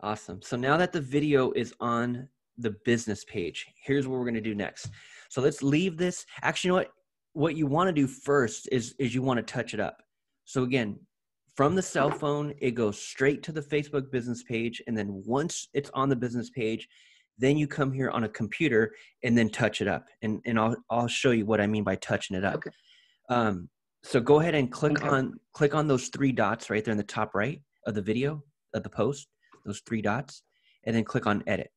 Awesome. So now that the video is on the business page, here's what we're going to do next. So let's leave this. Actually, you know what? What you want to do first is is you want to touch it up. So again, from the cell phone, it goes straight to the Facebook business page, and then once it's on the business page, then you come here on a computer and then touch it up. And and I'll I'll show you what I mean by touching it up. Okay. Um, so go ahead and click Okay. on click on those three dots right there in the top right of the video of the post those three dots and then click on edit.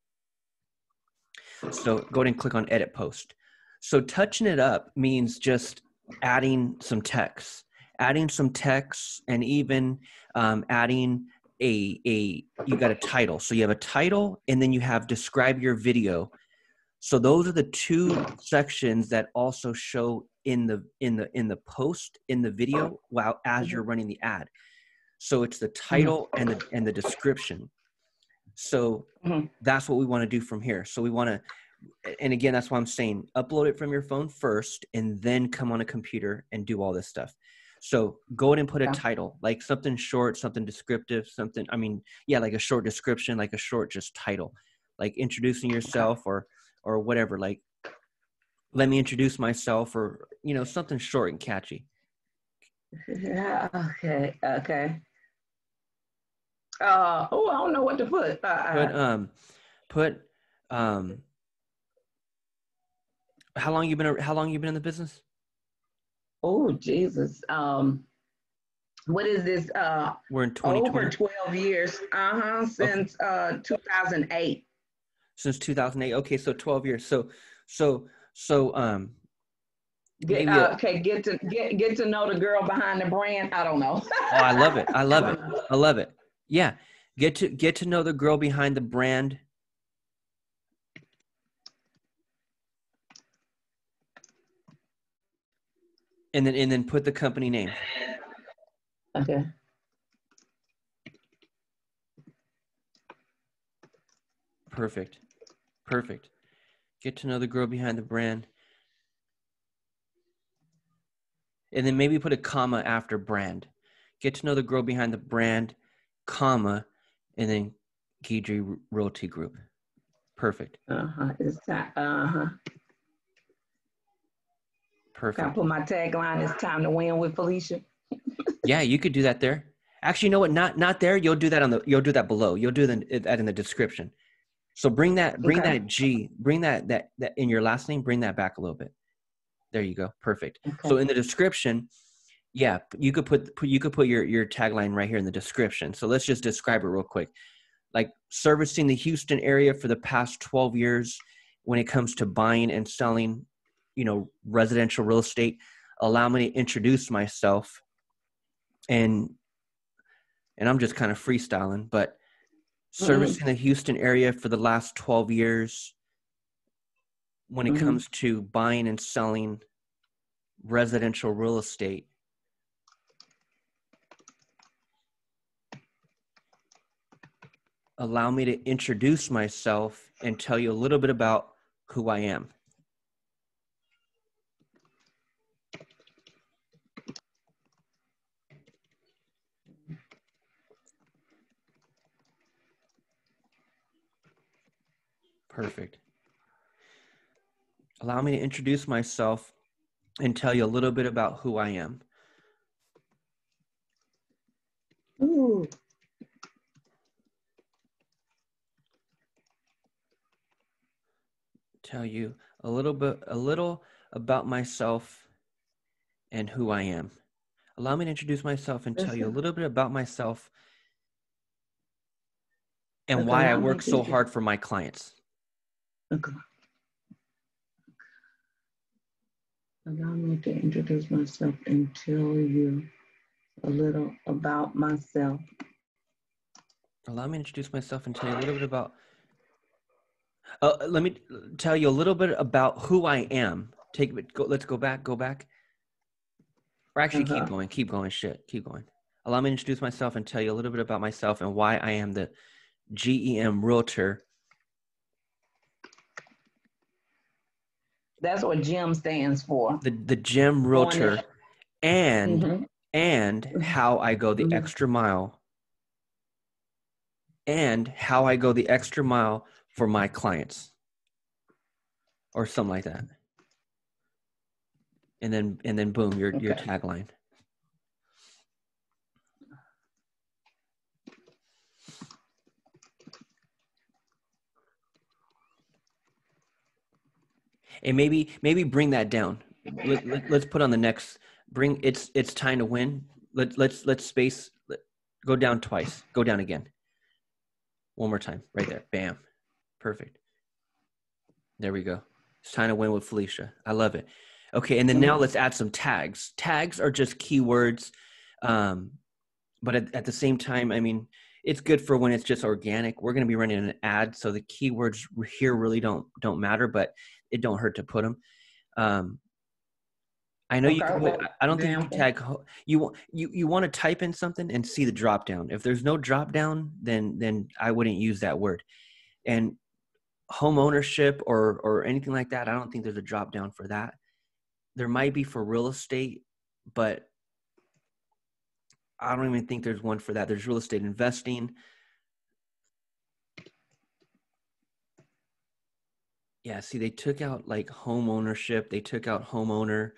So go ahead and click on edit post. So touching it up means just adding some text adding some text and even um, adding a a you got a title. So you have a title and then you have describe your video. So those are the two sections that also show in the in the in the post in the video while as you're running the ad. So it's the title and the and the description so Mhm. that's what we want to do from here so we want to and again that's why i'm saying upload it from your phone first and then come on a computer and do all this stuff so go ahead and put a title like something short something descriptive something i mean yeah like a short description like a short just title like introducing yourself or or whatever like let me introduce myself or you know something short and catchy Yeah. Okay. Okay. Uh, oh, I don't know what to put. Uh, put um put um how long you been how long you been in the business oh, Jesus. Um, what is this? Uh, we're in twenty over 12 years. Uh huh. Since uh 2008. since 2008 okay so 12 years so so so um Get, uh, okay, get to get get to know the girl behind the brand. I don't know. oh i love it i love it i love it yeah get to get to know the girl behind the brand and then and then put the company name Okay. Perfect. Perfect. Get to know the girl behind the brand. And then maybe put a comma after brand. Get to know the girl behind the brand, comma, and then Guidry Realty Group. Perfect. Uh huh. It's time. Uh huh. Can I Perfect. put my tagline? It's time to win with Felicia. Yeah, you could do that there. Actually, you know what? Not not there. You'll do that on the. You'll do that below. You'll do the, that in the description. So bring that. Bring Okay. that G. Bring that that that in your last name. Bring that back a little bit. There you go. Perfect. Okay. So in the description, yeah, you could put, put you could put your your tagline right here in the description. So let's just describe it real quick. Like servicing the Houston area for the past 12 years when it comes to buying and selling, you know, residential real estate. Allow me to introduce myself and and I'm just kind of freestyling, but servicing the Houston area for the last 12 years when it Mhm. comes to buying and selling residential real estate. Allow me to introduce myself and tell you a little bit about who I am. Perfect. Allow me to introduce myself and tell you a little bit about who I am. Ooh. Tell you a little bit a little about myself and who I am. Allow me to introduce myself and tell you a little bit about myself and why I work so hard for my clients. Okay. Allow me to introduce myself and tell you a little about myself. Allow me to introduce myself and tell you a little bit about. Uh, let me tell you a little bit about who I am. Take it. Go, let's go back. Go back. Or actually, Uh-huh. keep going. Keep going. Shit. Keep going. Allow me to introduce myself and tell you a little bit about myself and why I am the GEM Realtor. That's what GEM stands for. The the Gem Realtor, and Mhm. and how I go the Mhm. extra mile and how I go the extra mile for my clients or something like that. And then and then boom, your your tagline. And maybe maybe bring that down. Let, let, let's put on the next bring it's it's time to win. Let let's let's space let, go down twice. Go down again. One more time. Right there. Bam. Perfect. There we go. It's time to win with Felicia. I love it. Okay, and then now let's add some tags. Tags are just keywords, um, but at, at the same time, I mean, it's good for when it's just organic. We're going to be running an ad, so the keywords here really don't don't matter, but it don't hurt to put them. Um, I know you can. well, I don't think you tag. You you you want to type in something and see the drop down. If there's no drop down, then then I wouldn't use that word. And home ownership or or anything like that, I don't think there's a drop down for that. There might be for real estate, but I don't even think there's one for that. There's real estate investing. Yeah, see, they took out like home ownership. They took out homeowner.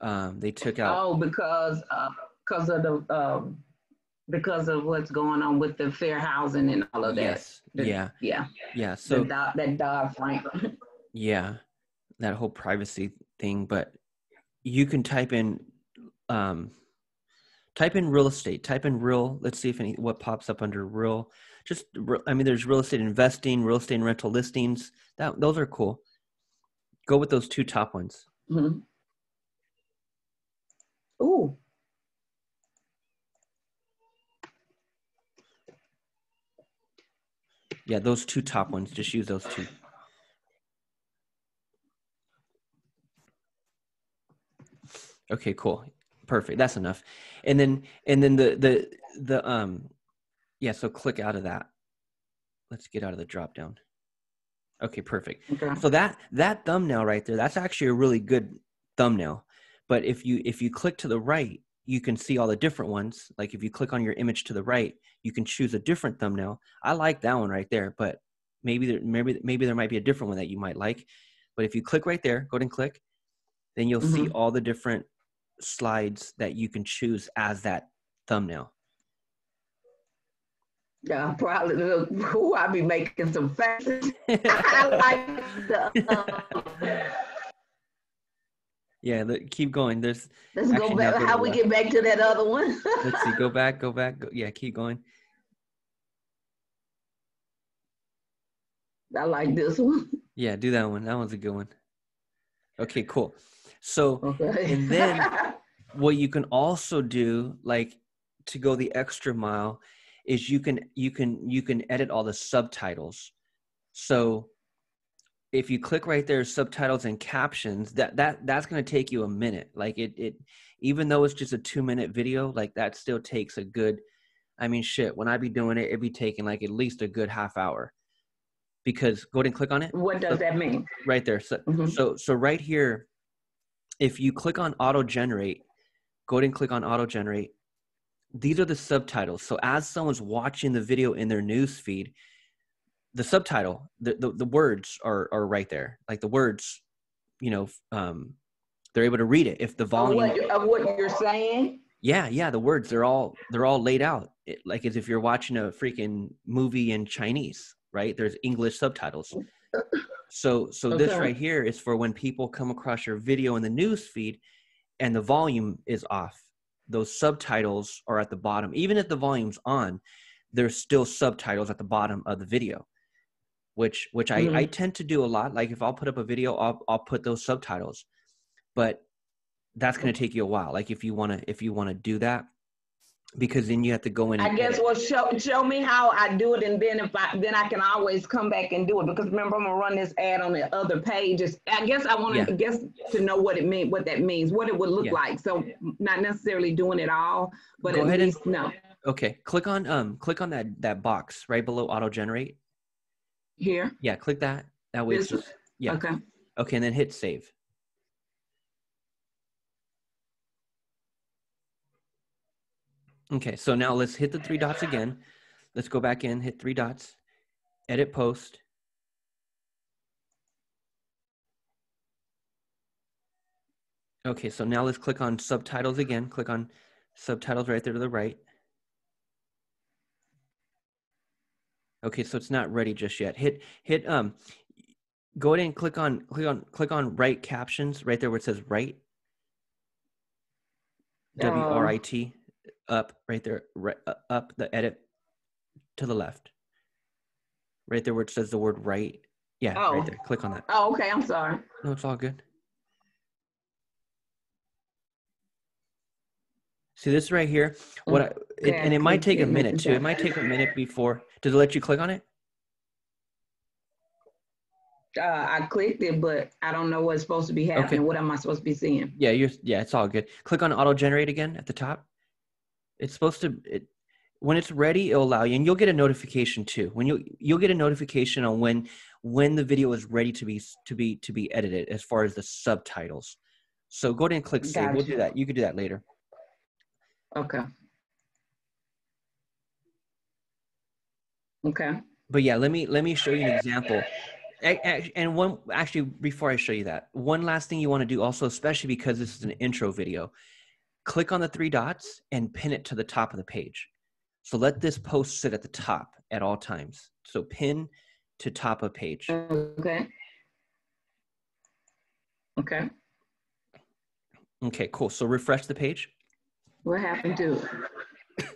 Um, they took out. Oh, because, uh, because of the, um, because of what's going on with the fair housing and all of that. yes. The- Yeah. Yeah. Yeah. So So that, that Dodd Frank. yeah, that whole privacy thing. But you can type in, um, type in real estate. Type in real. Let's see if any what pops up under real. Just I mean, there's real estate investing, real estate and rental listings. That those are cool. Go with those two top ones. Mhm. Ooh, Yeah, those two top ones. Just use those two. Okay, cool. Perfect. That's enough. And then and then the the the um yeah, so click out of that. Let's get out of the drop down. Okay, perfect. okay. So that that thumbnail right there, that's actually a really good thumbnail. But if you if you click to the right, you can see all the different ones. Like if you click on your image to the right, you can choose a different thumbnail. I like that one right there, but maybe there maybe maybe there might be a different one that you might like. But if you click right there, go ahead and click, then you'll see all the different slides that you can choose as that thumbnail. Yeah, probably, who I be making some faces. I like the, um, yeah, let- keep going. There's let's go back, how we left. get back to that other one? let's see, go back, go back. Go, yeah, keep going. I like this one. Yeah, do that one. That one's a good one. Okay, cool. So Okay. And then- what you can also do like to go the extra mile is you can you can you can edit all the subtitles so if you click right there subtitles and captions that that that's going to take you a minute. Like it it even though it's just a two minute video like that still takes a good i mean shit when i be doing it it'd be taking like at least a good half hour. Because go ahead and click on it. What does that mean? right there. So Mhm. so so right here if you click on auto generate go ahead and click on auto generate these are the subtitles. So as someone's watching the video in their news feed the subtitle the, the, the words are are right there. Like the words you know um they're able to read it. If the Of volume what, of what you're saying? yeah yeah the words they're all they're all laid out. It, like as if you're watching a freaking movie in chinese right? There's english subtitles. So so this right here is for when people come across your video in the news feed and the volume is off. Those subtitles are at the bottom. Even if the volume's on there's still subtitles at the bottom of the video which which I, I tend to do a lot like if i'll put up a video i'll, I'll put those subtitles but that's going to take you a while like if you want to if you want to do that because then you have to go in and I guess well show show me how I do it and then if I then I can always come back and do it because remember I'm gonna run this ad on the other pages. I guess I want to Yeah. guess to know what it mean what that means, what it would look Yeah. like. So not necessarily doing it all, but Go at ahead and- no. okay click on um click on that that box right below auto generate Here. yeah click that that way it's just yeah Okay. okay and then hit save okay so now let's hit the three dots again Let's go back in, hit three dots, edit post. Okay, so now let's click on subtitles again. Click on subtitles right there to the right. Okay, so it's not ready just yet. Hit hit um go ahead and click on click on click on write captions right there where it says write. W R I T up right there right, uh, up the edit to the left. Right there where it says the word write. Yeah, Oh. right there. Click on that. Oh, okay. I'm sorry. No, it's all good. See this right here? What I, it, Yeah, and it might take a minute too. It might take a minute before. Does it let you click on it? Uh, I clicked it, but I don't know what's supposed to be happening. What am I supposed to be seeing? Yeah, you're yeah, it's all good. Click on auto generate again at the top. It's supposed to it when it's ready, it'll allow you and you'll get a notification too. When you you'll get a notification on when when the video is ready to be to be to be edited as far as the subtitles. So go ahead and click save. We'll do that. You could do that later. Okay. Okay. But yeah, let me let me show you an example. And one actually before I show you that, one last thing you want to do also, especially because this is an intro video, click on the three dots and pin it to the top of the page. So let this post sit at the top at all times. So pin to top of page. Okay. Okay. Okay, cool. So refresh the page. What happened to?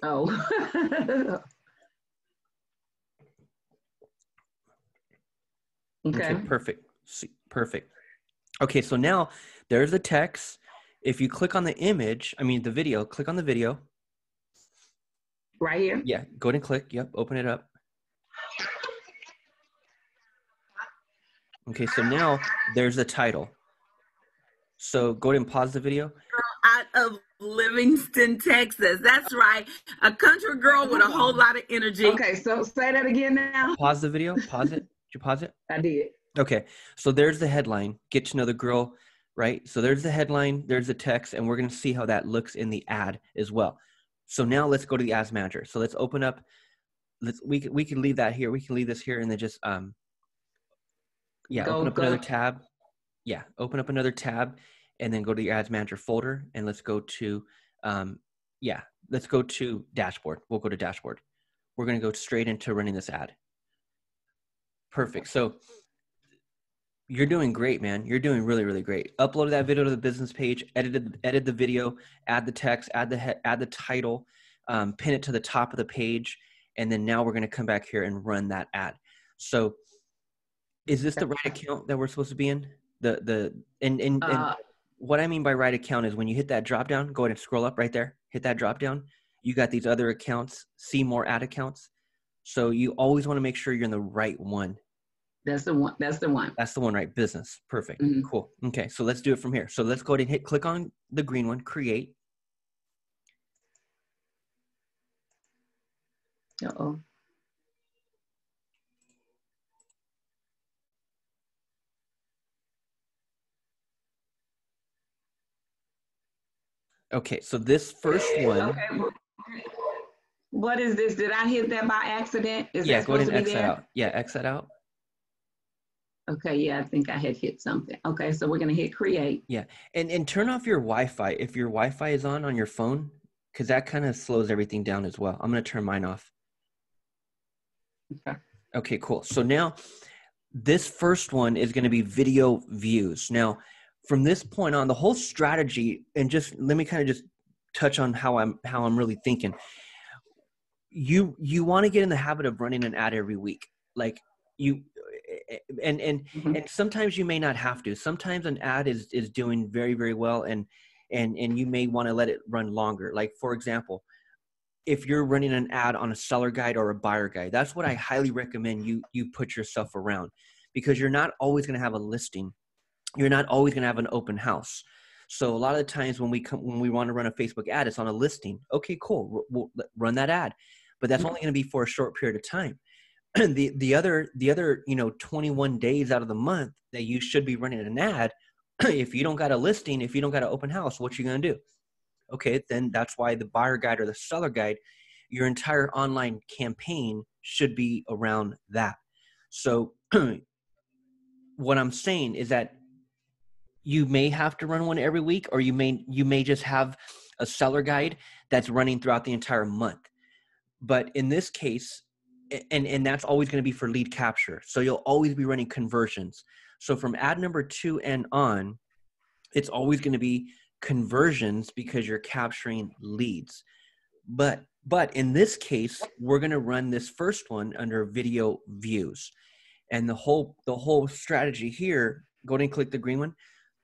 Oh. Okay, okay. perfect. See- Perfect. Okay, so now there's the text. If you click on the image, I mean the video, click on the video. Right here. Yeah, go ahead and click. Yep, open it up. Okay, so now there's the title. So go ahead and pause the video. out of Livingston, Texas. That's right. A country girl with a whole lot of energy. Okay. So say that again now. Pause the video. Pause it. Did you pause it? I did. Okay, so there's the headline. Get to know the girl, right? So there's the headline. There's the text, and we're gonna see how that looks in the ad as well. So now let's go to the ads manager. So let's open up. Let's we can we can leave that here. We can leave this here, and then just um. Yeah, Go- open up go another tab. Yeah, open up another tab, and then go to your ads manager folder, and let's go to um. Yeah, let's go to dashboard. We'll go to dashboard. We're gonna go straight into running this ad. Perfect. So you're doing great, man. You're doing really, really great. Upload that video to the business page, edited, edit the video, add the text, add the he- add the title, um, pin it to the top of the page, and then now we're going to come back here and run that ad. So, is this the right account that we're supposed to be in? The the and and, and Uh, what I mean by right account is when you hit that drop down, go ahead and scroll up right there. Hit that drop down. You got these other accounts. See more ad accounts. So you always want to make sure you're in the right one. that's the one. That's the one. That's the one, right? Business. Perfect. Mhm. Cool. Okay, so let's do it from here. So let's go ahead and hit click on the green one, create. Uh oh. Okay, so this first one, Okay. What is this? Did I hit that by accident? Is yeah, that go ahead and to X be that there? out. Yeah, X that out. Okay, yeah, I think I had hit something. Okay, so we're gonna hit create. Yeah, and and turn off your Wi-Fi if your Wi-Fi is on on your phone, because that kind of slows everything down as well. I'm gonna turn mine off. Okay. Okay, cool. So now this first one is going to be video views. Now, from this point on, the whole strategy, and just let me kind of just touch on how I'm how I'm really thinking. You you want to get in the habit of running an ad every week, like you, and and Mhm. and sometimes you may not have to. Sometimes an ad is is doing very very well, and and and you may want to let it run longer. Like for example, if you're running an ad on a seller guide or a buyer guide, that's what I highly recommend you you put yourself around because you're not always going to have a listing. You're not always going to have an open house. So a lot of the times when we come when we want to run a Facebook ad, it's on a listing. Okay, cool. We'll run that ad, but that's mm-hmm. only going to be for a short period of time. the the other the other you know 21 days out of the month that you should be running an ad. if you don't got a listing, if you don't got an open house, what you going to do? okay then that's why the buyer guide or the seller guide your entire online campaign should be around that. So, what I'm saying is that you may have to run one every week, or you may you may just have a seller guide that's running throughout the entire month. But in this case, and and that's always going to be for lead capture. So you'll always be running conversions. So from ad number two and on, it's always going to be conversions because you're capturing leads. But but in this case, we're going to run this first one under video views. And the whole the whole strategy here, go ahead and click the green one.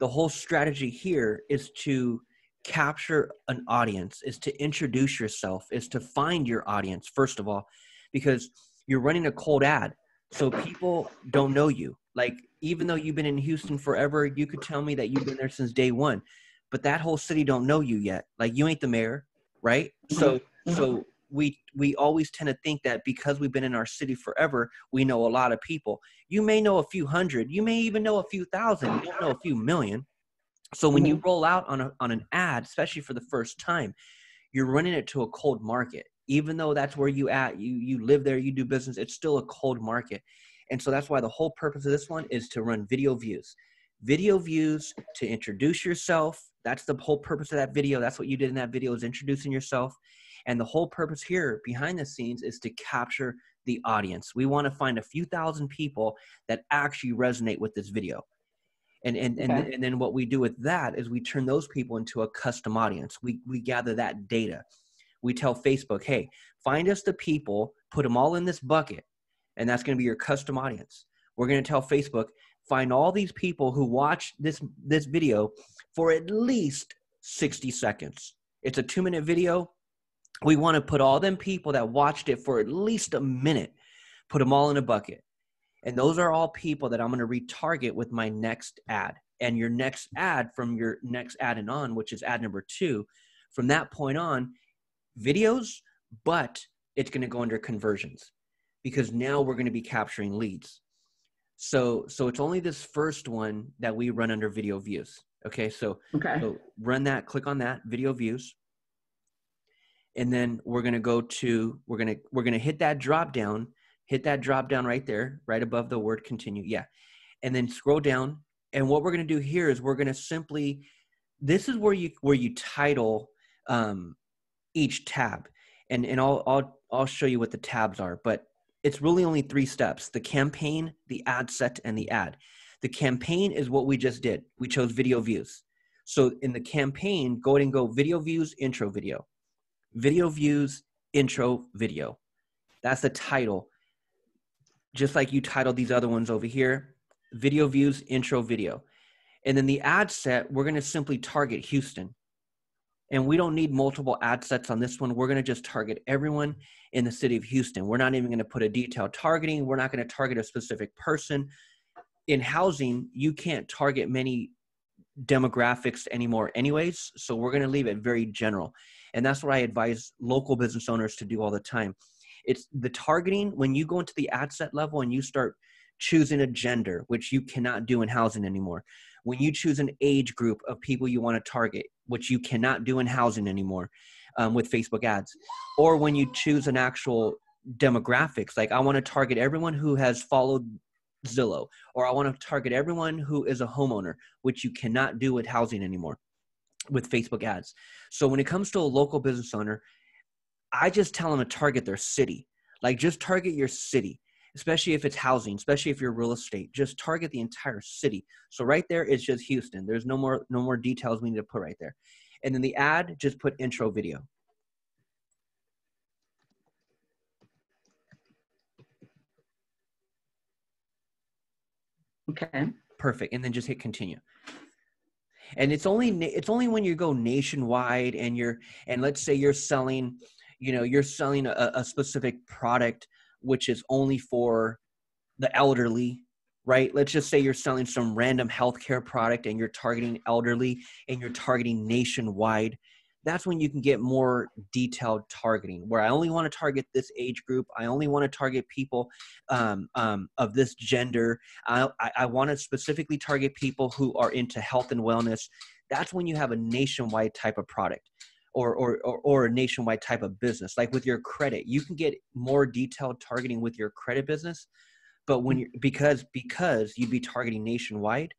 The whole strategy here is to capture an audience, is to introduce yourself, is to find your audience first of all, because you're running a cold ad. So people don't know you. Like even though you've been in Houston forever, you could tell me that you've been there since day one, but that whole city don't know you yet. Like you ain't the mayor, right? So Mm-hmm. so we we always tend to think that because we've been in our city forever, we know a lot of people. You may know a few hundred, you may even know a few thousand, you don't know a few million. So when you mm-hmm. roll out on a on an ad, especially for the first time, you're running it to a cold market. Even though that's where you at, you you live there, you do business, it's still a cold market. And so that's why the whole purpose of this one is to run video views. Video views to introduce yourself. That's the whole purpose of that video. That's what you did in that video is introducing yourself. And the whole purpose here behind the scenes is to capture the audience. We want to find a few thousand people that actually resonate with this video. And and and, and then what we do with that is we turn those people into a custom audience. We we gather that data. We tell Facebook, "Hey, find us the people, put them all in this bucket, and that's going to be your custom audience." We're going to tell Facebook, "Find all these people who watch this this video for at least 60 seconds. It's a 2-minute video we want to put all them people that watched it for at least a minute put them all in a bucket and those are all people that i'm going to retarget with my next ad and your next ad from your next ad and on which is ad number two from that point on videos but it's going to go under conversions because now we're going to be capturing leads so so it's only this first one that we run under video views okay so Okay. so run that, click on that, video views. And then we're gonna go to we're gonna we're gonna hit that drop down, hit that drop down right there, right above the word continue. Yeah. And then scroll down. And what we're gonna do here is we're gonna simply this is where you where you title um, each tab. And and I'll I'll I'll show you what the tabs are, but it's really only three steps: the campaign, the ad set, and the ad. The campaign is what we just did. We chose video views. So in the campaign, go ahead and go video views, intro video. Video views, intro video. That's the title. Just like you titled these other ones over here, video views, intro video. And then the ad set, we're going to simply target Houston. And we don't need multiple ad sets on this one. We're going to just target everyone in the city of Houston. We're not even going to put a detailed targeting. We're not going to target a specific person. In housing, you can't target many demographics anymore anyways so we're going to leave it very general and that's what i advise local business owners to do all the time it's the targeting when you go into the ad set level and you start choosing a gender which you cannot do in housing anymore when you choose an age group of people you want to target which you cannot do in housing anymore um, with facebook ads or when you choose an actual demographics like i want to target everyone who has followed Zillow, or I want to target everyone who is a homeowner, which you cannot do with housing anymore with Facebook ads. So when it comes to a local business owner, I just tell them to target their city. Like just target your city, especially if it's housing, especially if you're real estate. Just target the entire city. So right there is just Houston. There's no more no more details we need to put right there. And then the ad, just put intro video. Okay. perfect and then just hit continue and it's only it's only when you go nationwide and you're and let's say you're selling you know you're selling a, a specific product which is only for the elderly right let's just say you're selling some random healthcare product and you're targeting elderly and you're targeting nationwide that's when you can get more detailed targeting where i only want to target this age group i only want to target people um, um, of this gender I, I, I want to specifically target people who are into health and wellness. That's when you have a nationwide type of product. Or, or or or a nationwide type of business like with your credit. You can get more detailed targeting with your credit business but when you because because you'd be targeting nationwide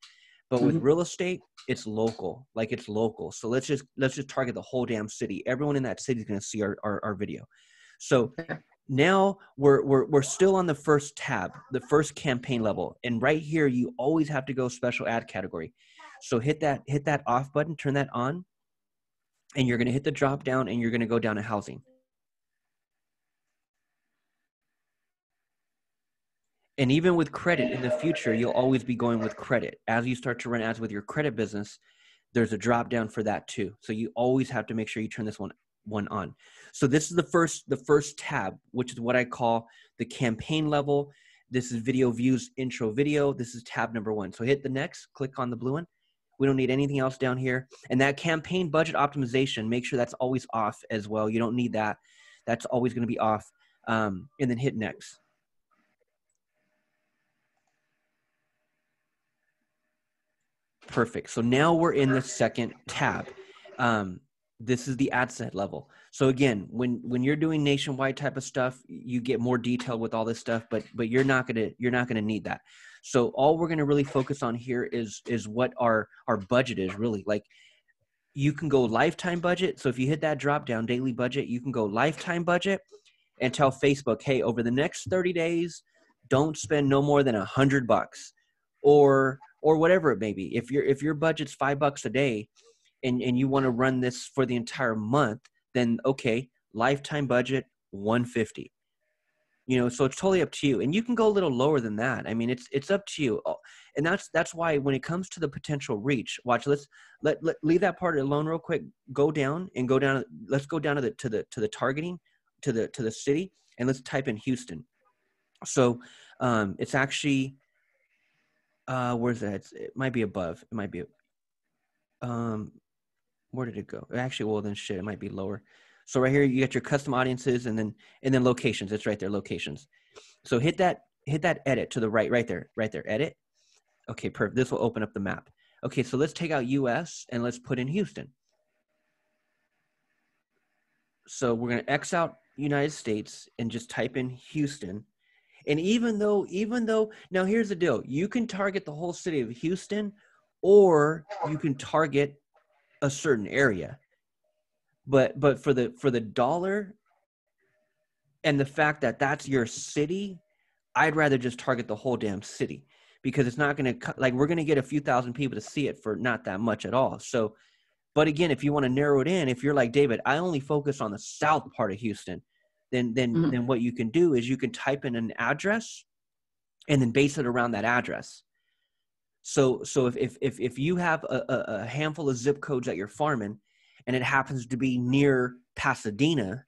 but with Mhm. real estate it's local like it's local. So let's just let's just target the whole damn city. Everyone in that city is going to see our, our, our video. So now we're, we're we're still on the first tab the first campaign level and right here you always have to go special ad category. So hit that hit that off button turn that on and you're going to hit the drop down and you're going to go down to housing. And even with credit in the future you'll always be going with credit. As you start to run ads with your credit business there's a drop down for that too. So you always have to make sure you turn this one one on. So this is the first the first tab which is what i call the campaign level. This is video views intro video. This is tab number one. So hit the next click on the blue one we don't need anything else down here and that campaign budget optimization make sure that's always off as well you don't need that that's always going to be off um, and then hit next Perfect. So now we're in the second tab. Um, this is the ad set level. So again, when when you're doing nationwide type of stuff, you get more detail with all this stuff, but but you're not gonna you're not gonna need that. So all we're gonna really focus on here is is what our our budget is really like. You can go lifetime budget. So if you hit that drop down daily budget, you can go lifetime budget and tell Facebook, hey, over the next 30 days, don't spend no more than a hundred bucks. Or or whatever it may be. If your if your budget's five bucks a day, and and you want to run this for the entire month, then okay, lifetime budget one fifty. You know, so it's totally up to you, and you can go a little lower than that. I mean, it's it's up to you, Oh, and that's that's why when it comes to the potential reach, watch. Let's let, let leave that part alone real quick. Go down and go down. Let's go down to the to the to the targeting to the to the city, and let's type in Houston. So um, it's actually uh where's that It's- it might be above it might be um where did it go actually well then shit it might be lower so right here you got your custom audiences and then and then locations. It's right there locations. So hit that hit that edit to the right right there right there. Edit. Okay perfect this will open up the map. Okay so let's take out us and let's put in houston. So we're to x out united states and just type in houston. And even though, even though, now here's the deal: you can target the whole city of Houston, or you can target a certain area. But but for the for the dollar, and the fact that that's your city, I'd rather just target the whole damn city because it's not going to cut like we're going to get a few thousand people to see it for not that much at all. So, but again, if you want to narrow it in, if you're like David, I only focus on the south part of Houston then then Mhm. then what you can do is you can type in an address and then base it around that address so so if if if, if you have a, a, a handful of zip codes that you're farming and it happens to be near pasadena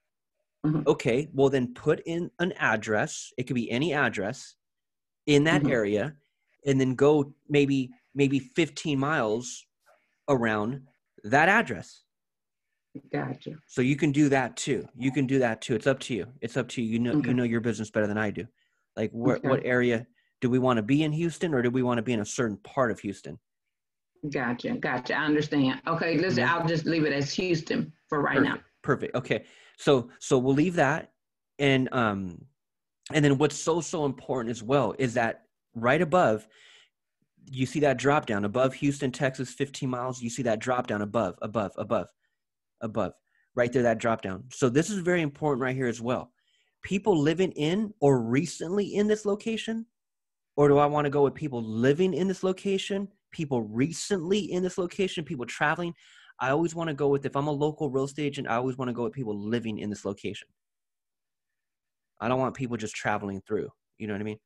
Mhm. okay well then put in an address it could be any address in that Mhm. area and then go maybe maybe 15 miles around that address Gotcha. so you can do that too. You can do that too. It's up to you. It's up to you. You know Okay. you know your business better than I do. Like what Okay. what area do we want to be in Houston or do we want to be in a certain part of Houston? Gotcha. Gotcha. I understand. Okay, listen, Yeah. I'll just leave it as Houston for right now. Perfect. Perfect. Okay. So so we'll leave that and um and then what's so so important as well is that right above you see that drop down above Houston, Texas, 15 miles, you see that drop down above, above, above, above. Right there that drop down. So this is very important right here as well. People living in or recently in this location or do I want to go with people living in this location, people recently in this location, people traveling? I always want to go with if I'm a local real estate agent, I always want to go with people living in this location. I don't want people just traveling through. You know what I mean?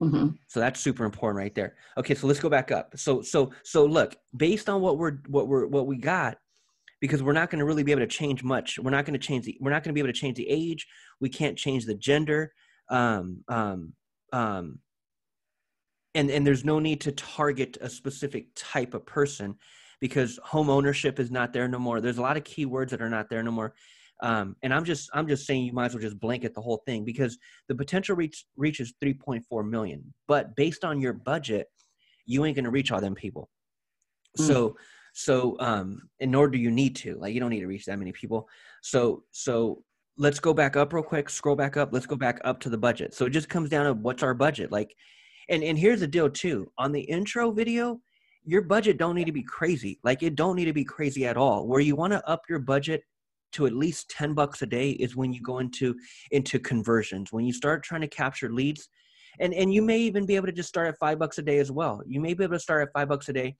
hmm So that's super important right there. Okay, so let's go back up. So so so look, based on what we're what we're what we got, because we're not going to really be able to change much. We're not going to change the we're not going to be able to change the age. We can't change the gender. Um um um and and there's no need to target a specific type of person because home ownership is not there no more. There's a lot of keywords that are not there no more. Um, and I'm just I'm just saying you might as well just blanket the whole thing because the potential reach reaches 3.4 million, but based on your budget, you ain't gonna reach all them people. Mm. So So, um, in order you need to, like, you don't need to reach that many people. So, so let's go back up real quick. Scroll back up. Let's go back up to the budget. So it just comes down to what's our budget. Like, and and here's the deal too. On the intro video, your budget don't need to be crazy. Like, it don't need to be crazy at all. Where you want to up your budget to at least 10 bucks a day is when you go into into conversions when you start trying to capture leads and and you may even be able to just start at five bucks a day as well you may be able to start at five bucks a day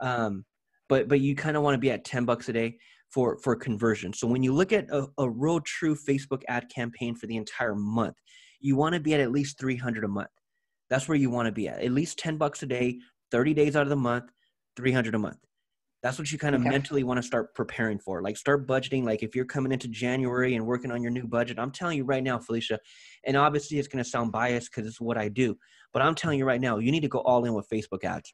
um, but but you kind of want to be at 10 bucks a day for for conversion so when you look at a, a real true facebook ad campaign for the entire month you want to be at at least 300 a month that's where you want to be at. At least 10 bucks a day 30 days out of the month 300 a month. That's what you kind of okay. mentally want to start preparing for. Like start budgeting. Like if you're coming into january and working on your new budget i'm telling you right now felicia and obviously it's going to sound biased because it's what i do but i'm telling you right now you need to go all in with facebook ads.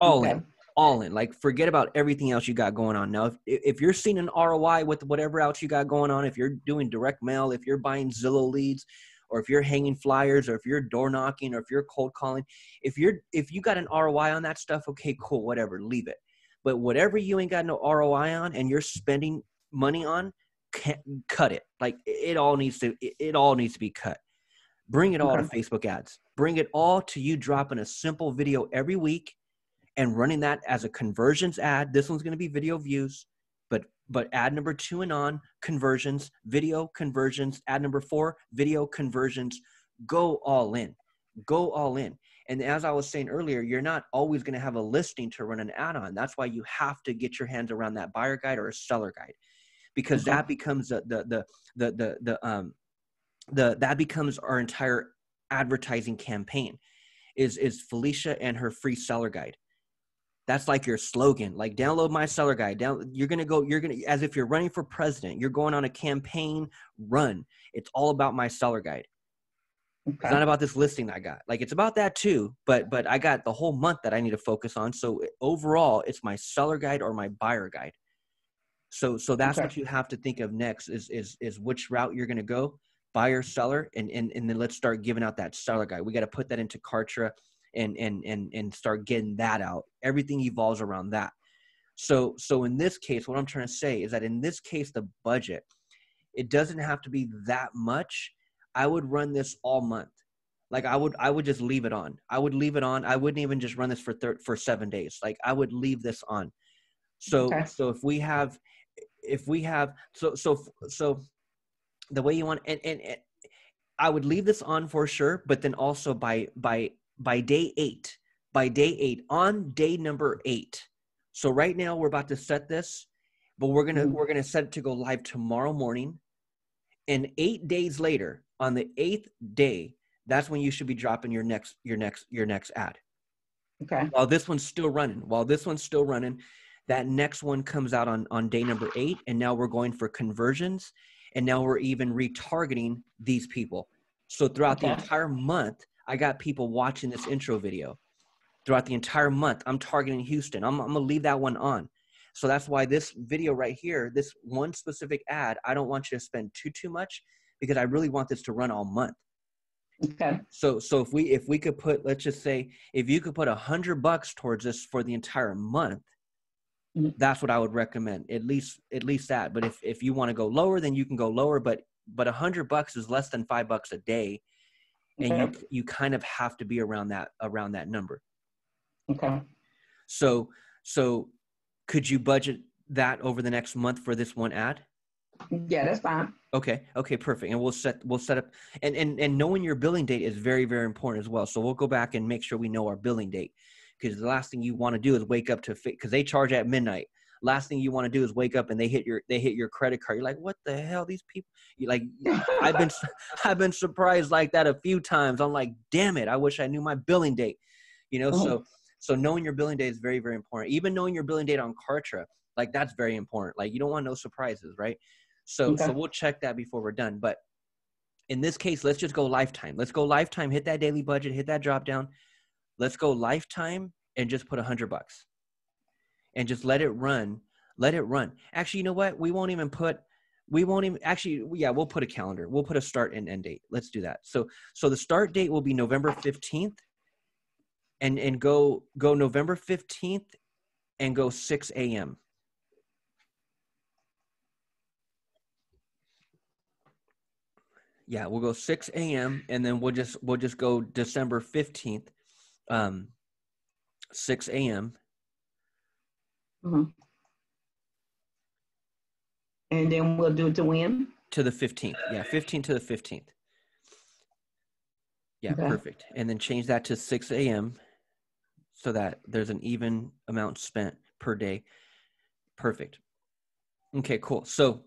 All okay. in all in. Like forget about everything else you got going on. Now if, if you're seeing an roi with whatever else you got going on if you're doing direct mail if you're buying zillow leads or if you're hanging flyers or if you're door knocking or if you're cold calling if you're if you got an roi on that stuff okay cool whatever leave it but whatever you ain't got no ROI on and you're spending money on, cut it. Like it all needs to it all needs to be cut. Bring it all to Facebook ads. Bring it all to you dropping a simple video every week and running that as a conversions ad. This one's going to be video views, but ad number 2 and on conversions, video conversions, ad number 4 video conversions. Go all in. Go all in. And as I was saying earlier, you're not always going to have a listing to run an ad on. That's why you have to get your hands around that buyer guide or a seller guide, because mm-hmm. that becomes the the the the the, the um the that becomes our entire advertising campaign. Is is Felicia and her free seller guide? That's like your slogan. Like download my seller guide. Down you're gonna go, you're gonna as if you're running for president, you're going on a campaign run. It's all about my seller guide. Okay. It's not about this listing I got. Like it's about that too, but but I got the whole month that I need to focus on. So overall, it's my seller guide or my buyer guide. So so that's okay. what you have to think of next is is is which route you're going to go, buyer, seller, and and and then let's start giving out that seller guide. We got to put that into Kartra and and and and start getting that out. Everything evolves around that. So so in this case, what I'm trying to say is that in this case, the budget, it doesn't have to be that much I would run this all month. Like I would, I would just leave it on. I would leave it on. I wouldn't even just run this for thir- for seven days. Like I would leave this on. So, okay. so if we have, if we have, so so so, the way you want, and, and and I would leave this on for sure. But then also by by by day eight, by day eight, on day number eight. So right now we're about to set this, but we're gonna mm-hmm. we're gonna set it to go live tomorrow morning. And eight days later, on the eighth day, that's when you should be dropping your next your next your next ad. Okay. While this one's still running, while this one's still running, that next one comes out on on day number eight, and now we're going for conversions, and now we're even retargeting these people. So throughout okay. the entire month, I got people watching this intro video. Throughout the entire month, I'm targeting Houston. I'm, I'm gonna leave that one on. So that's why this video right here, this one specific ad, I don't want you to spend too too much because I really want this to run all month. Okay. So so if we if we could put let's just say if you could put a hundred bucks towards this for the entire month, mm-hmm. that's what I would recommend. At least at least that. But if if you want to go lower, then you can go lower. But but a hundred bucks is less than five bucks a day, and okay. you you kind of have to be around that around that number. Okay. So so could you budget that over the next month for this one ad? Yeah, that's fine. Okay. Okay. Perfect. And we'll set we'll set up and and and knowing your billing date is very very important as well. So we'll go back and make sure we know our billing date because the last thing you want to do is wake up to fit because they charge at midnight. Last thing you want to do is wake up and they hit your they hit your credit card. You're like, what the hell? These people. You like, I've been I've been surprised like that a few times. I'm like, damn it! I wish I knew my billing date. You know, oh. so so knowing your billing date is very very important. Even knowing your billing date on Kartra, like that's very important. Like you don't want no surprises, right? So okay. so we'll check that before we're done. But in this case, let's just go lifetime. Let's go lifetime. Hit that daily budget. Hit that drop down. Let's go lifetime and just put a hundred bucks, and just let it run. Let it run. Actually, you know what? We won't even put. We won't even actually. Yeah, we'll put a calendar. We'll put a start and end date. Let's do that. So so the start date will be November fifteenth, and and go go November fifteenth and go 6 a.m. Yeah, we'll go 6 a.m. and then we'll just we'll just go December 15th, um, 6 a.m. Mhm. And then we'll do it to when? to the 15th. Yeah, 15 to the 15th. Yeah, Okay. perfect. And then change that to 6 a.m. so that there's an even amount spent per day. Perfect. Okay, cool. So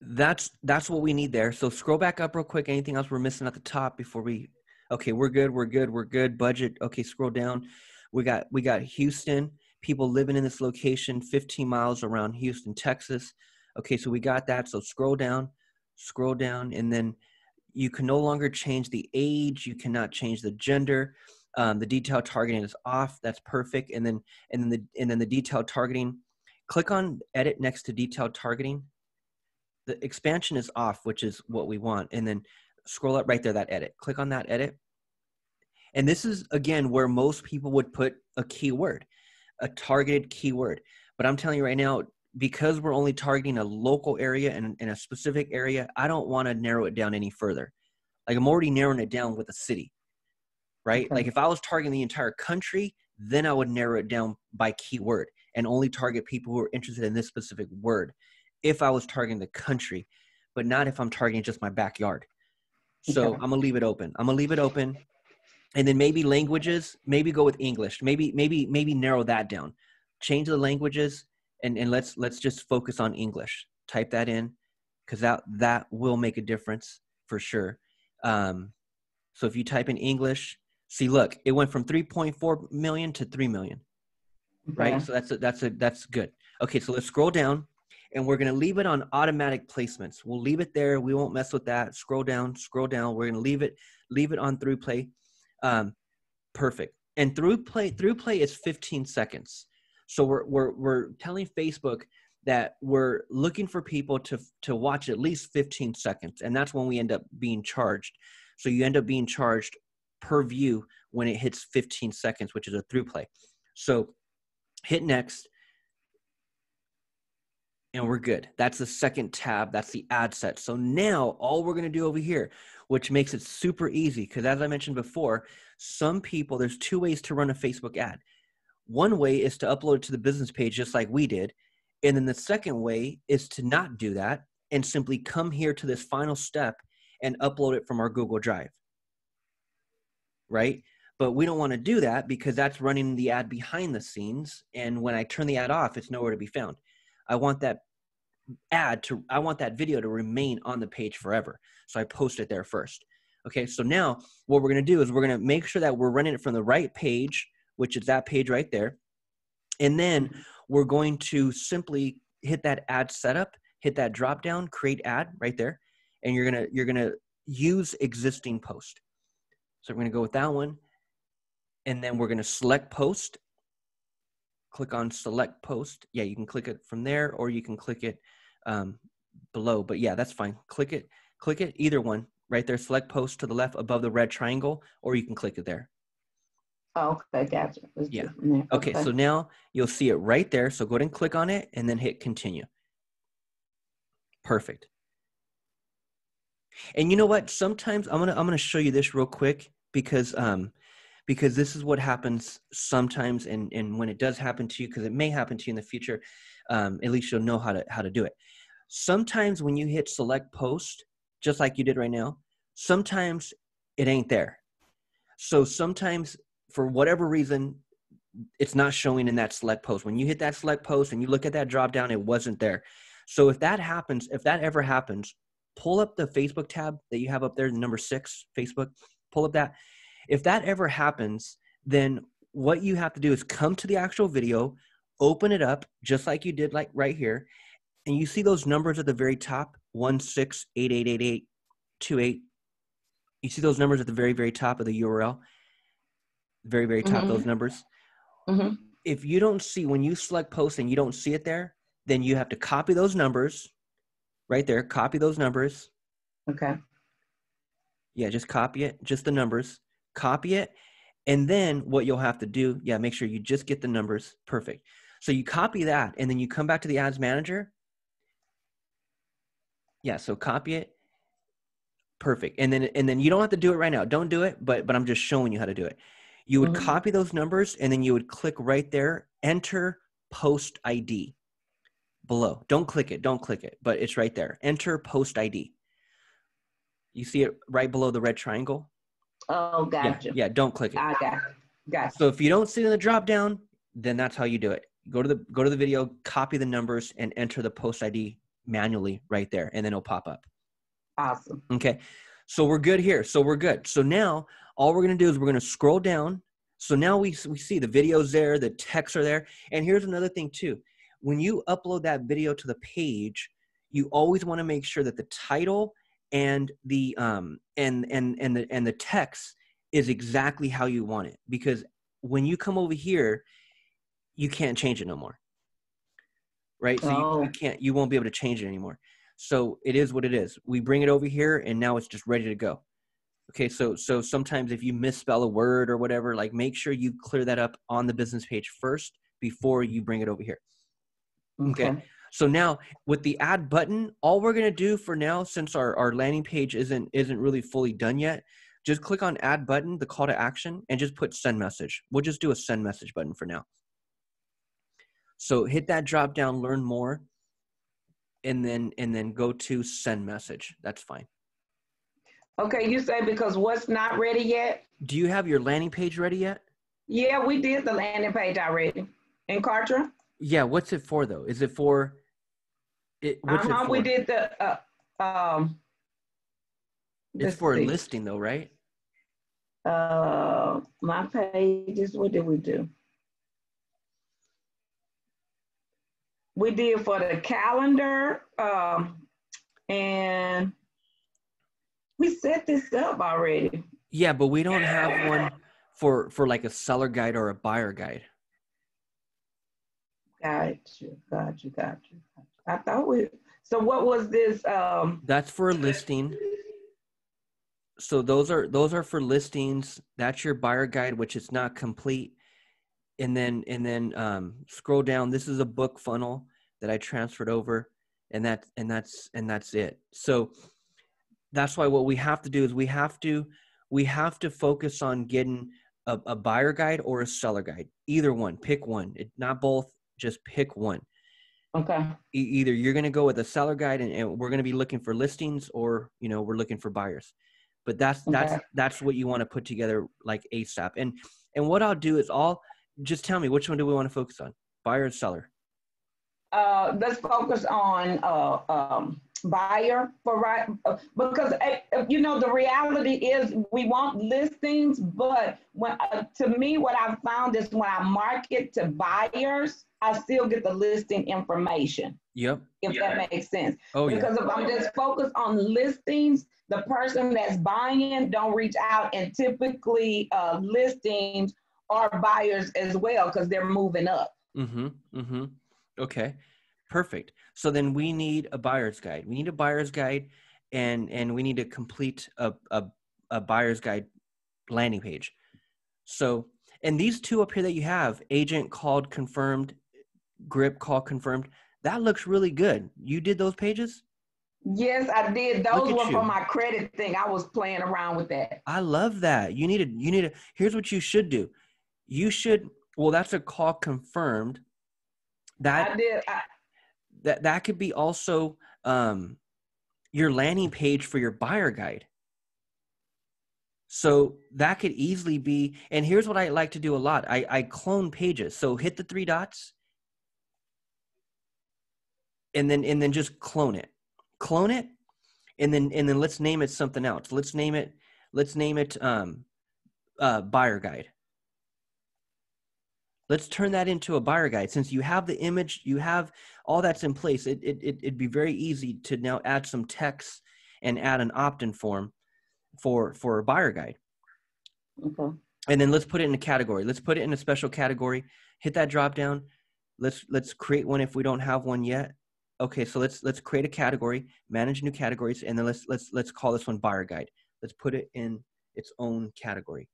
that's that's what we need there. So scroll back up real quick. Anything else we're missing at the top before we Okay, we're good. We're good. We're good. Budget. Okay, scroll down. We got we got Houston, people living in this location 15 miles around Houston, Texas. Okay, so we got that. So scroll down, scroll down, and then you can no longer change the age. You cannot change the gender. Um, the detail targeting is off. That's perfect. And then and then the and then the detailed targeting. Click on edit next to detailed targeting. The expansion is off, which is what we want. And then scroll up right there, that edit. Click on that edit. And this is again where most people would put a keyword, a targeted keyword. But I'm telling you right now, because we're only targeting a local area and in a specific area, I don't want to narrow it down any further. Like I'm already narrowing it down with a city, right? Okay. Like if I was targeting the entire country, then I would narrow it down by keyword and only target people who are interested in this specific word. If I was targeting the country, but not if I'm targeting just my backyard. So Okay. I'm gonna leave it open. I'm gonna leave it open, and then maybe languages. Maybe go with English. Maybe maybe maybe narrow that down. Change the languages, and and let's let's just focus on English. Type that in, because that that will make a difference for sure. Um, so if you type in English, see, look, it went from 3.4 million to 3 million right? Okay. So that's a, that's a that's good. Okay, so let's scroll down, and we're gonna leave it on automatic placements. We'll leave it there. We won't mess with that. Scroll down, scroll down. We're gonna leave it leave it on through play. Um, perfect. And through play through play is 15 seconds. So we're we're we're telling Facebook that we're looking for people to to watch at least 15 seconds, and that's when we end up being charged. So you end up being charged per view when it hits 15 seconds, which is a through play. So hit next and we're good. That's the second tab that's the ad set. So now all we're going to do over here which makes it super easy because as i mentioned before some people there's two ways to run a facebook ad. One way is to upload it to the business page just like we did and then the second way is to not do that and simply come here to this final step and upload it from our google drive. Right? But we don't want to do that because that's running the ad behind the scenes and when i turn the ad off it's nowhere to be found i want that ad to i want that video to remain on the page forever. So i post it there first. Okay so now what we're going to do is we're going to make sure that we're running it from the right page which is that page right there. And then we're going to simply hit that ad setup hit that drop down create ad right there. And you're to you're to use existing post. So we're to go with that one. And then we're to select post click on select post. Yeah you can click it from there or you can click it um, below but yeah that's fine. Click it click it either one right there select post to the left above the red triangle or you can click it there. Oh, okay, gotcha. Let's Yeah. there. okay. so now you'll see it right there so go ahead and click on it and then hit continue. Perfect. And you know what? Sometimes i'm gonna i'm gonna show you this real quick because um because this is what happens sometimes and and when it does happen to you because it may happen to you in the future um, at least you'll know how to how to do it. Sometimes when you hit select post just like you did right now sometimes it ain't there. So sometimes for whatever reason it's not showing in that select post. When you hit that select post and you look at that drop down it wasn't there. So if that happens if that ever happens pull up the facebook tab that you have up there number six facebook pull up that if that ever happens then what you have to do is come to the actual video open it up just like you did like right here and you see those numbers at the very top 16888828 you see those numbers at the very very top of the url very very top Mhm. those numbers? Hmm if you don't see when you select post and you don't see it there then you have to copy those numbers right there copy those numbers. Okay. yeah just copy it just the numbers copy it And then what you'll have to do, yeah, make sure you just get the numbers perfect. So you copy that and then you come back to the ads manager. Yeah, so copy it. Perfect. And then and then you don't have to do it right now. Don't do it, but but I'm just showing you how to do it. You would Mhm. copy those numbers and then you would click right there, enter post ID below. Don't click it, don't click it, but it's right there. Enter post ID. You see it right below the red triangle? Oh, gotcha. yeah, don't click it. I got, gotcha. So if you don't see it in the drop down, then that's how you do it. Go to the go to the video, copy the numbers, and enter the post ID manually right there, and then it'll pop up. Awesome. Okay. So we're good here. So we're good. So now all we're gonna do is we're gonna scroll down. So now we we see the videos there, the texts are there, and here's another thing too. When you upload that video to the page, you always want to make sure that the title and the um and and and the and the text is exactly how you want it because when you come over here you can't change it no more. Right? So you, Oh. you can't you won't be able to change it anymore. So it is what it is. We bring it over here and now it's just ready to go. Okay? So so sometimes if you misspell a word or whatever like make sure you clear that up on the business page first before you bring it over here. Okay. So now with the add button, all we're gonna do for now, since our, our landing page isn't isn't really fully done yet, just click on add button, the call to action, and just put send message. We'll just do a send message button for now. So hit that drop down, learn more, and then and then go to send message. That's fine. Okay, you say because what's not ready yet? Do you have your landing page ready yet? Yeah, we did the landing page already in Kartra. Yeah, what's it for though? Is it for it what's Uh-huh, it for? we did the, uh, um. it's for a see. listing though, right? Uh, my pages, what did we do? We did for the calendar, um, and we set this up already. Yeah, but we don't have one for for like a seller guide or a buyer guide. Got you, got you, got you. I thought we, so what was this, um, That's for a listing. So those are those are for listings. That's your buyer guide, which is not complete. And then and then um, scroll down. This is a book funnel that I transferred over, and that and that's and that's it. So that's why what we have to do is we have to we have to focus on getting a, a buyer guide or a seller guide. Either one. Pick one. It, not both. Just pick one. okay, e- either you're going to go with a seller guide and, and we're going to be looking for listings or you know we're looking for buyers. But that's that's that's what you want to put together like asap and and what i'll do is i'll just tell me which one do we want to focus on buyer or seller uh, let's focus on, uh, um, buyer for right, uh, because, uh, uh, you know, the reality is we want listings, but when, uh, to me, what I've found is when I market to buyers, I still get the listing information, yep if that makes sense. oh yeah Because if I'm just focused on listings, the person that's buying don't reach out and typically, uh, listings are buyers as well, because they're moving up. mm-hmm mm-hmm okay perfect so then we need a buyer's guide we need a buyer's guide and and we need to complete a, a, a buyer's guide landing page so and these two up here that you have agent called confirmed grip call confirmed that looks really good you did those pages Yes, I did. Those were you. for my credit thing. I was playing around with that. i love that you need to you need to here's what you should do you should well that's a call confirmed that I did. I, that that could be also um, your landing page for your buyer guide. So that could easily be, and here's what I like to do a lot. I, I clone pages. So hit the three dots and then and then just clone it. Clone it and then and then let's name it something else. Let's name it let's name it um uh buyer guide. Let's turn that into a buyer guide. Since you have the image, you have all that's in place. It, it, it, it'd be very easy to now add some text and add an opt-in form for for a buyer guide. okay. And then let's put it in a category. Let's put it in a special category. Hit that drop down. Let's let's create one if we don't have one yet. Okay, so let's let's create a category, manage new categories, and then let's let's let's call this one buyer guide. Let's put it in its own category.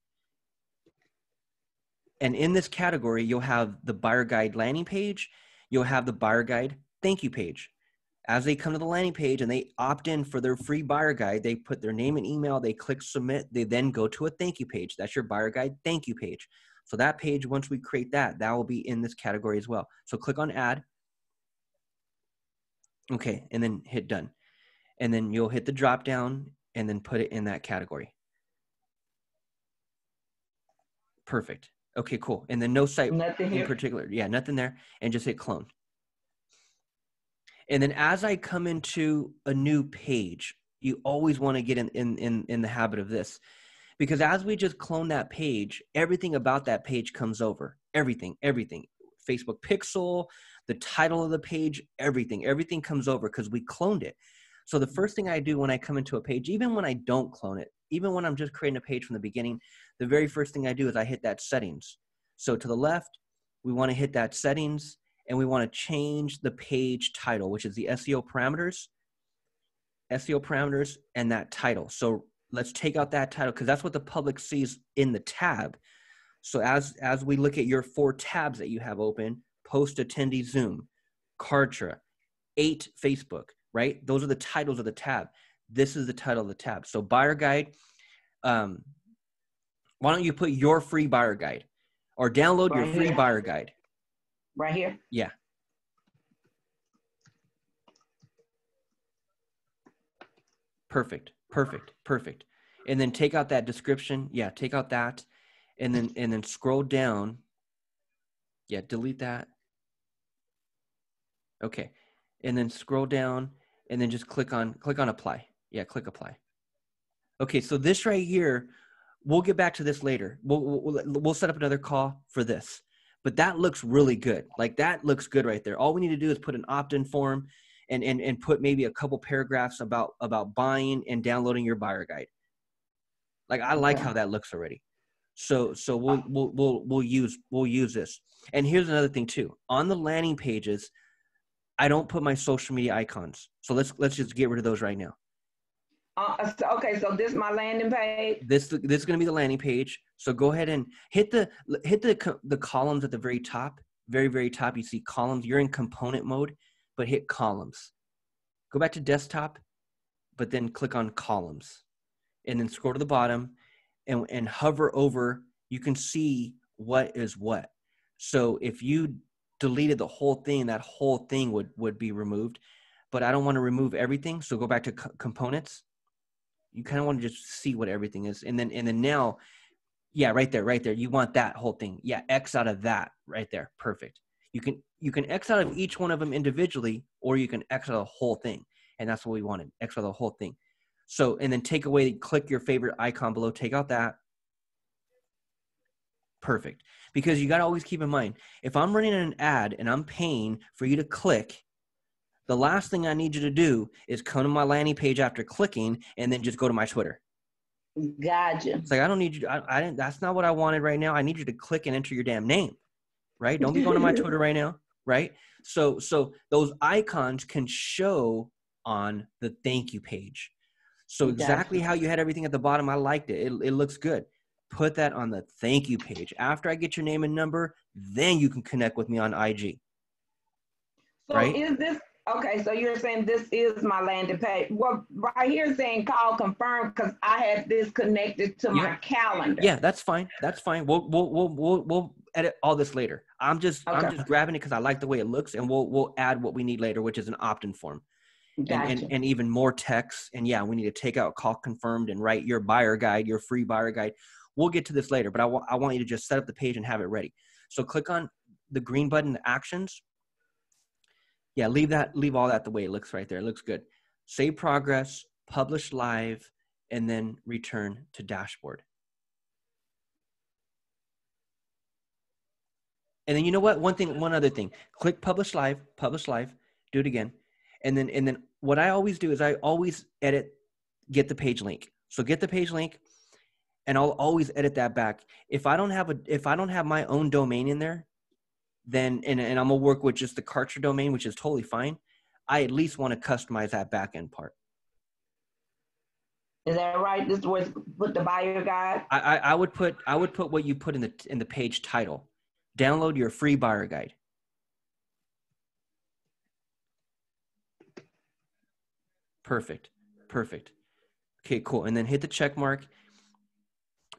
And in this category, you'll have the buyer guide landing page, you'll have the buyer guide thank you page. As they come to the landing page and they opt in for their free buyer guide, they put their name and email, they click submit, they then go to a thank you page. That's your buyer guide thank you page. So that page, once we create that, that will be in this category as well. So click on add. Okay, and then hit done. And then you'll hit the drop down and then put it in that category. Perfect. Okay, cool. And then no site Nothing in here. particular. Yeah, nothing there. And just hit clone. And then as I come into a new page, you always want to get in, in, in, in the habit of this. Because as we just clone that page, everything about that page comes over. Everything, everything. Facebook pixel, the title of the page, everything. Everything comes over because we cloned it. So the mm. first thing I do when I come into a page, even when I don't clone it, even when I'm just creating a page from the beginning, the very first thing I do is I hit that settings. So to the left, we want to hit that settings and we want to change the page title, which is the SEO parameters, SEO parameters, and that title. So let's take out that title because that's what the public sees in the tab. So as as we look at your four tabs that you have open, post attendee Zoom, Kartra, eight Facebook, right? Those are the titles of the tab. This is the title of the tab. So buyer guide. Um, why don't you put your free buyer guide or download your Right free buyer guide? Right here. Yeah. Perfect. Perfect. Perfect. And then take out that description. Yeah, take out that and then and then scroll down. Yeah, delete that. Okay. And then scroll down and then just click on click on apply. Yeah, click apply. Okay, so this right here, we'll get back to this later. We'll we'll, we'll set up another call for this but that looks really good. Like that looks good right there. All we need to do is put an opt-in form and and and put maybe a couple paragraphs about about buying and downloading your buyer guide. Like I like how that looks already. So so we'll ah. we'll we'll we'll use we'll use this. And here's another thing too. On the landing pages, I don't put my social media icons. So let's let's just get rid of those right now. Uh, so- okay, so this is my landing page. This this is going to be the landing page. So go ahead and hit the hit the the columns at the very top, very very top. You see columns. You're in component mode, but hit columns. Go back to desktop, but then click on columns, and then scroll to the bottom, and and hover over. You can see what is what. So if you deleted the whole thing, that whole thing would would be removed. But I don't want to remove everything, so go back to co- components you kind of want to just see what everything is and then and then now yeah right there right there you want that whole thing. Yeah x out of that right there perfect. You can you can x out of each one of them individually or you can x out of the whole thing and that's what we wanted x out of the whole thing. So and then take away click your favorite icon below take out that. Perfect. Because you got to always keep in mind if i'm running an ad and i'm paying for you to click the last thing I need you to do is come to my landing page after clicking and then just go to my Twitter. Gotcha. It's like I don't need you. I, I didn't. That's not what I wanted right now. I need you to click and enter your damn name, right? Don't be going to my Twitter right now, right? So, so those icons can show on the thank you page. So exactly how you had everything at the bottom, I liked it. It, it looks good. Put that on the thank you page. After I get your name and number, then you can connect with me on IG. So Right. is this okay? So you're saying this is my landing page? Well, right here saying call confirm because I had this connected to my calendar. Yeah, that's fine. That's fine. We'll we'll we'll we'll, we'll edit all this later. I'm just I'm just grabbing it because I like the way it looks, and we'll we'll add what we need later, which is an opt-in form and, Gotcha. and and even more text. And yeah, we need to take out call confirmed and write your buyer guide, your free buyer guide. We'll get to this later, but I wa- I want you to just set up the page and have it ready. So click on the green button, the actions. Yeah, leave that leave all that the way it looks right there. It looks good. Save progress, publish live, and then return to dashboard. And then you know what? One thing, one other thing. Click publish live, publish live, do it again. And then and then what I always do is I always edit get the page link. So get the page link and I'll always edit that back. If I don't have a if I don't have my own domain in there, then and, and I'm gonna work with just the Kartra domain, which is totally fine. I at least want to customize that back end part. Is that right? This is where put the buyer guide. I, I I would put I would put what you put in the in the page title. Download your free buyer guide. Perfect. Perfect. Okay, cool. And then hit the check mark.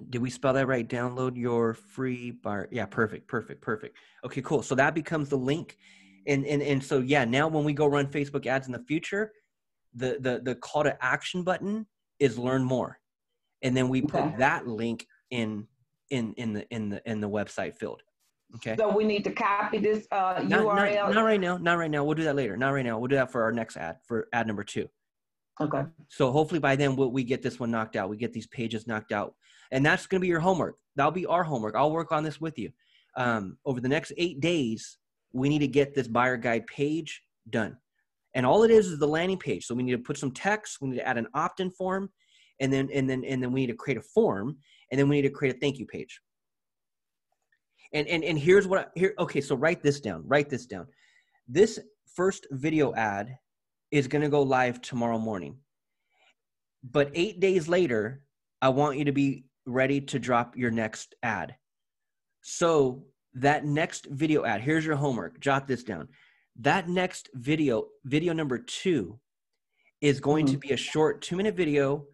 Did we spell that right? Download your free bar. Yeah, perfect, perfect, perfect. Okay, cool. So that becomes the link. And and and so yeah, now when we go run Facebook ads in the future, the the the call to action button is learn more. And then we put Okay. that link in in in the in the in the website field. Okay. So we need to copy this uh, Not, not, URL. not right now. Not right now. We'll do that later. Not right now. We'll do that for our next ad, for ad number two. Okay. So hopefully by then we'll, we get this one knocked out. We get these pages knocked out, and that's going to be your homework. That'll be our homework. I'll work on this with you. Um, over the next eight days, we need to get this buyer guide page done, and all it is is the landing page. So we need to put some text. We need to add an opt-in form, and then and then and then we need to create a form, and then we need to create a thank you page. And and and here's what I, here. Okay, so write this down. Write this down. This first video ad is going to go live tomorrow morning. But eight days later, I want you to be ready to drop your next ad. So that next video ad, here's your homework. Jot this down. That next video, video number two, is going to mm-hmm. be a short two minute video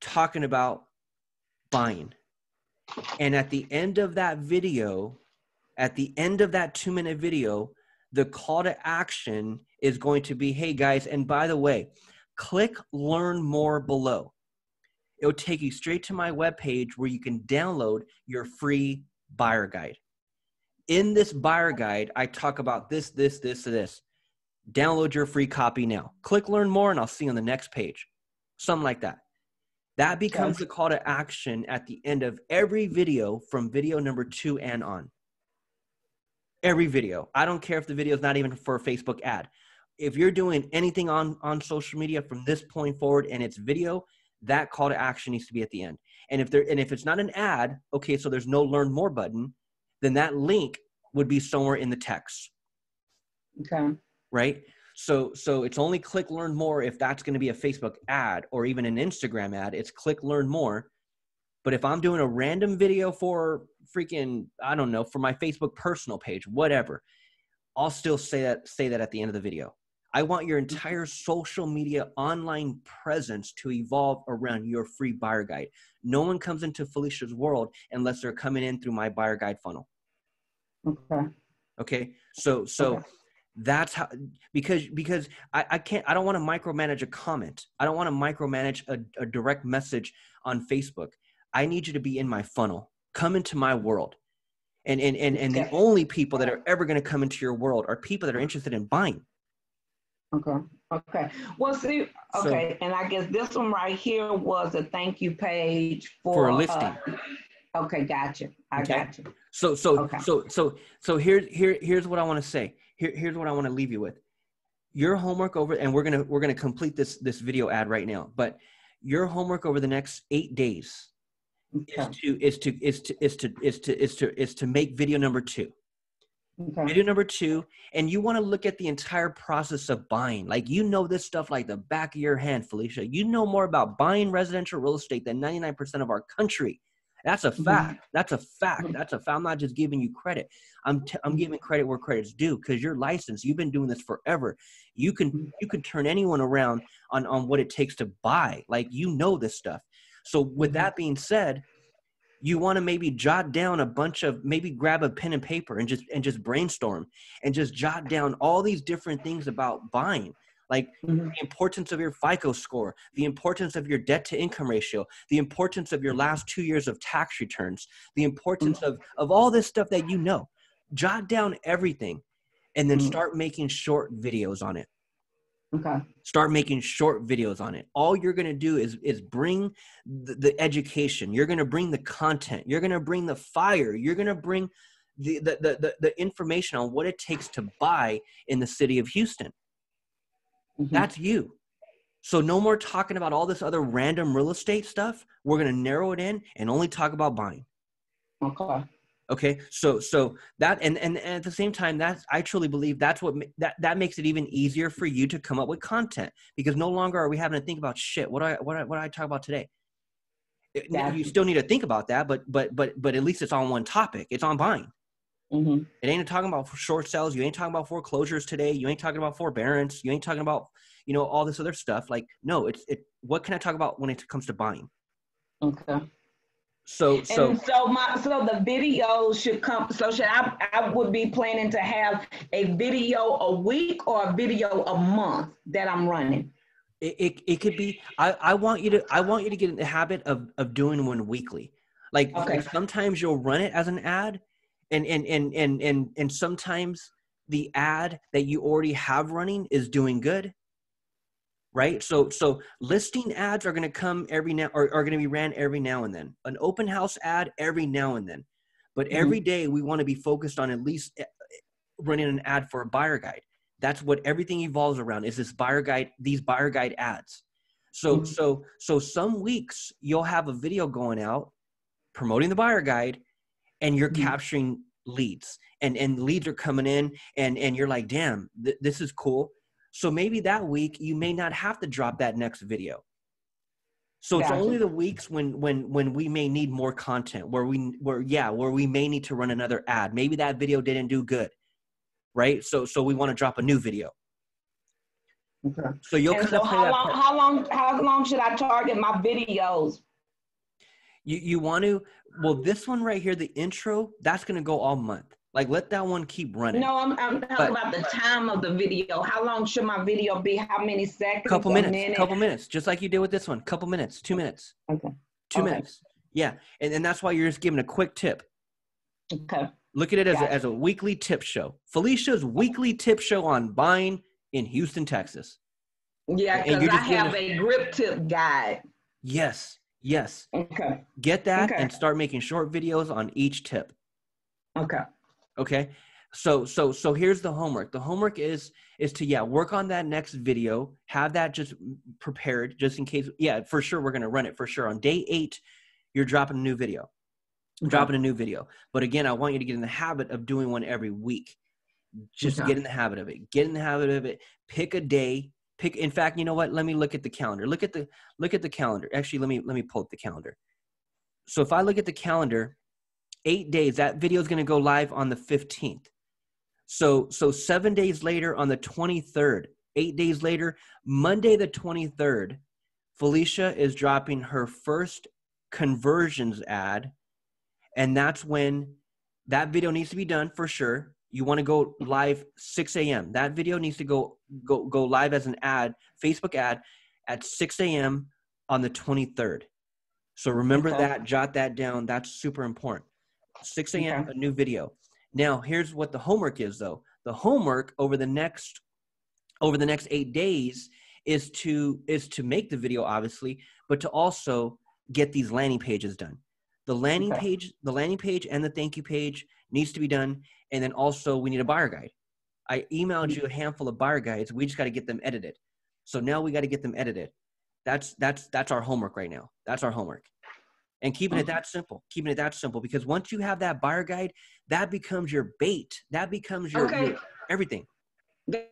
talking about buying. And at the end of that video, at the end of that two minute video, the call to action is going to be hey guys, and by the way, click learn more below. It'll take you straight to my webpage where you can download your free buyer guide. In this buyer guide, I talk about this, this, this, this. Download your free copy now. Click learn more, and I'll see you on the next page. Something like that. That becomes the call to action at the end of every video from video number two and on. Every video. I don't care if the video is not even for a Facebook ad. If you're doing anything on, on social media from this point forward and it's video, that call to action needs to be at the end. And if there and if it's not an ad, okay, so there's no learn more button, then that link would be somewhere in the text Okay. right? So so it's only click learn more if that's going to be a Facebook ad or even an Instagram ad. It's click learn more. But if I'm doing a random video for freaking I don't know for my Facebook personal page, whatever, I'll still say that say that at the end of the video. I want your mm-hmm. entire social media online presence to evolve around your free buyer guide. No one comes into Felicia's world unless they're coming in through my buyer guide funnel. Okay. Okay. So so Okay. that's how because because I, I can't I don't want to micromanage a comment. I don't want to micromanage a, a direct message on Facebook. I need you to be in my funnel. Come into my world. And and and, and the only people that are ever going to come into your world are people that are interested in buying. Okay. Okay. Well, see, So- okay, and I guess this one right here was a thank you page for, For a uh, listing. okay, gotcha. I Okay. got you. So so Okay. so so so here's here here's what I want to say. Here here's what I want to leave you with. Your homework over and we're gonna we're gonna complete this this video ad right now. But your homework over the next eight days is to is to is to is to is to is to is to make video number two. Okay. Video number two, and you want to look at the entire process of buying. Like you know this stuff like the back of your hand, Felicia. You know more about buying residential real estate than 99% of our country. That's a Mhm. fact. That's a fact. Mhm. That's a fact. I'm not just giving you credit. I'm t- I'm giving credit where credit's due because you're licensed. You've been doing this forever. You can you can turn anyone around on on what it takes to buy. Like you know this stuff. So with that being said, you want to maybe jot down a bunch of maybe grab a pen and paper and just and just brainstorm and just jot down all these different things about buying like Mhm. the importance of your fico score the importance of your debt to income ratio the importance of your last two years of tax returns the importance of of all this stuff that you know jot down everything and then Mhm. start making short videos on it Okay. start making short videos on it. All you're going to do is is bring the, the education. You're going to bring the content. You're going to bring the fire. You're going to bring the, the, the, the, information on what it takes to buy in the city of houston. Mhm. that's you. So no more talking about all this other random real estate stuff. We're going to narrow it in and only talk about buying. Okay. Okay, so so that and, and and at the same time, that's I truly believe that's what that that makes it even easier for you to come up with content because no longer are we having to think about shit. What do I what do I, what do I talk about today? Now, you still need to think about that, but but but but at least it's on one topic. It's on buying. Mhm. It ain't talking about short sales. You ain't talking about foreclosures today. You ain't talking about forbearance. You ain't talking about you know all this other stuff. Like no, it's it. What can I talk about when it comes to buying? Okay. So so and so my so the video should come. So should I? I would be planning to have a video a week or a video a month that I'm running. it, it, it could be I, I want you to i want you to get in the habit of of doing one weekly like, Okay. like sometimes you'll run it as an ad and and and and and, and sometimes the ad that you already have running is doing good right? So so listing ads are going to come every now or are going to be ran every now and then. An open house ad every now and then. But Mhm. every day we want to be focused on at least eh, running an ad for a buyer guide. That's what everything evolves around is this buyer guide these buyer guide ads. So Mhm. so so some weeks you'll have a video going out promoting the buyer guide and you're Mhm. capturing leads. And and leads are coming in and and you're like damn th- this is cool so maybe that week you may not have to drop that next video so it's only the weeks when when when we may need more content where we where yeah where we may need to run another ad maybe that video didn't do good right so so we want to drop a new video Okay. so you'll And kind so of play how that long? part. How long? How long should I target my videos? you you want to well this one right here the intro that's going to go all month like let that one keep running No, I'm, I'm talking But- about the time of the video. How long should my video be? How many seconds? couple minutes minute? couple minutes just like you did with this one couple minutes two minutes Okay. two Okay. minutes yeah and, and that's why you're just giving a quick tip Okay. look at it as a, as a weekly tip show felicia's weekly tip show on buying in houston texas Yeah, because I have a grip tip guide. yes yes Okay. get that Okay. and start making short videos on each tip Okay. Okay? So so so here's the homework. The homework is is to yeah work on that next video have that just prepared just in case yeah for sure we're going to run it for sure. On day eight you're dropping a new video dropping a new video. But again i want you to get in the habit of doing one every week. Just Okay. get in the habit of it. Get in the habit of it. Pick a day. Pick in fact you know what? Let me look at the calendar. Look at the look at the calendar. Actually let me let me pull up the calendar. So if i look at the calendar eight days that video is going to go live on the 15th so so seven days later on the 23rd eight days later monday the 23rd felicia is dropping her first conversions ad. And that's when that video needs to be done for sure. You want to go live 6 a.m that video needs to go go go live as an ad facebook ad at 6 a.m on the 23rd so remember Okay. that jot that down. That's super important 6 a.m Okay. a new video. Now here's what the homework is though. The homework over the next over the next eight days is to is to make the video obviously but to also get these landing pages done. The landing Okay. page the landing page and the thank you page needs to be done and then also we need a buyer guide. I emailed you a handful of buyer guides. We just got to get them edited. So now we got to get them edited. That's that's that's our homework right now. That's our homework and keeping it that simple keeping it that simple because once you have that buyer guide that becomes your bait that becomes your, Okay. your everything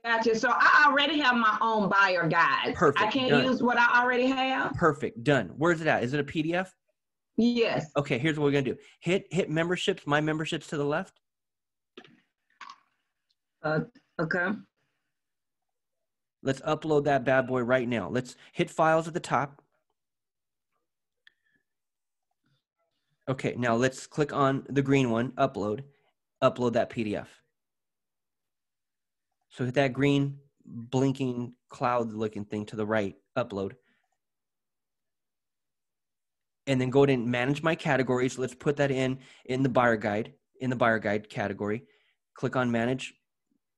Gotcha. So I already have my own buyer guide. perfect I can't Done. use what I already have. perfect done where's it at is it a pdf Yes. okay here's what we're gonna do hit hit memberships my memberships to the left Uh, okay. let's upload that bad boy right now let's hit files at the top okay now let's click on the green one upload upload that pdf so hit that green blinking cloud looking thing to the right upload. And then go ahead and manage my categories. Let's put that in in the buyer guide in the buyer guide category. Click on manage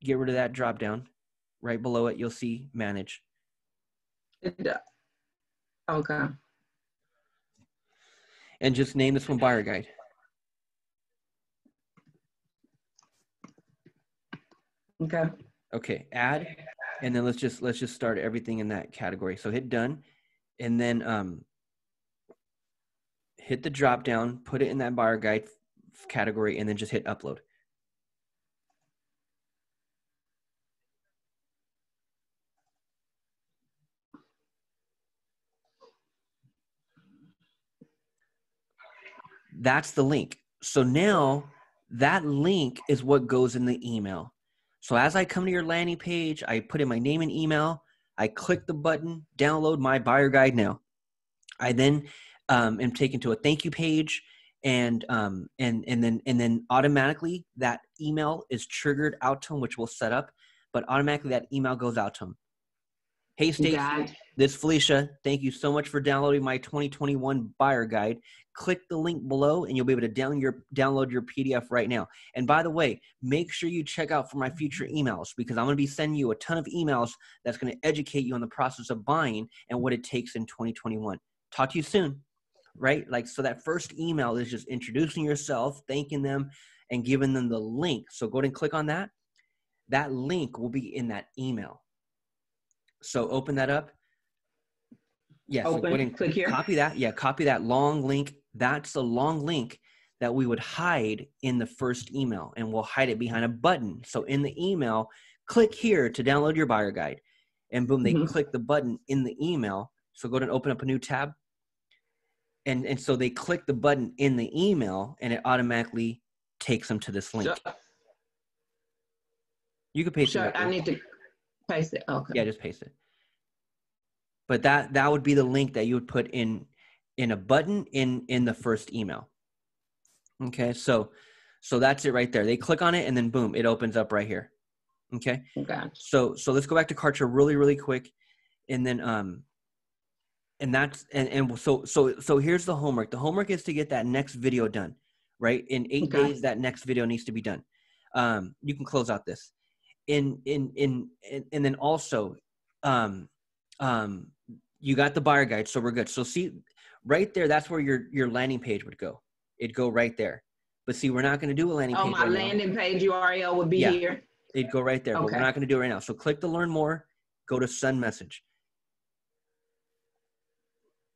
get rid of that drop down. Right below it you'll see manage. Okay. And just name this one buyer guide Okay. okay add and then let's just let's just start everything in that category so hit done and then um hit the drop down put it in that buyer guide category and then just hit upload. That's the link. So now that link is what goes in the email. So as I come to your landing page, I put in my name and email. I click the button, download my buyer guide now. I then um, am taken to a thank you page, and um, and and then and then automatically that email is triggered out to them, which we'll set up. But automatically that email goes out to them. Hey Stacy, this Felicia. Thank you so much for downloading my 2021 buyer guide. Click the link below and you'll be able to down your, download your PDF right now. And by the way, make sure you check out for my future emails because I'm going to be sending you a ton of emails that's going to educate you on the process of buying and what it takes in 2021. Talk to you soon, right? Like, so that first email is just introducing yourself, thanking them, and giving them the link. So go ahead and click on that. That link will be in that email. So open that up. Yeah, so go Open, ahead and click here. copy that. Yeah, copy that long link. That's the long link that we would hide in the first email, and we'll hide it behind a button. So in the email, click here to download your buyer guide, and boom, they Mhm. click the button in the email. So go ahead and open up a new tab, and and so they click the button in the email, and it automatically takes them to this link. So, You could paste it. so up I need to paste it. Okay. Yeah, just paste it. But that that would be the link that you would put in in a button in in the first email. Okay, so so that's it right there. They click on it and then boom, it opens up right here. Okay, Got so so let's go back to Kartra really really quick, and then um, and that's and and so so so here's the homework. The homework is to get that next video done, right? In eight Okay. days, that next video needs to be done. Um, you can close out this. In in in and, and then also, um, um, you got the buyer guide, so we're good. So see, right there, that's where your your landing page would go. It'd go right there. But see, we're not going to do a landing Oh, page. my right now. landing page URL would be Yeah. here. It'd go right there, but we're not going to do it right now. So click to learn more. Go to send message.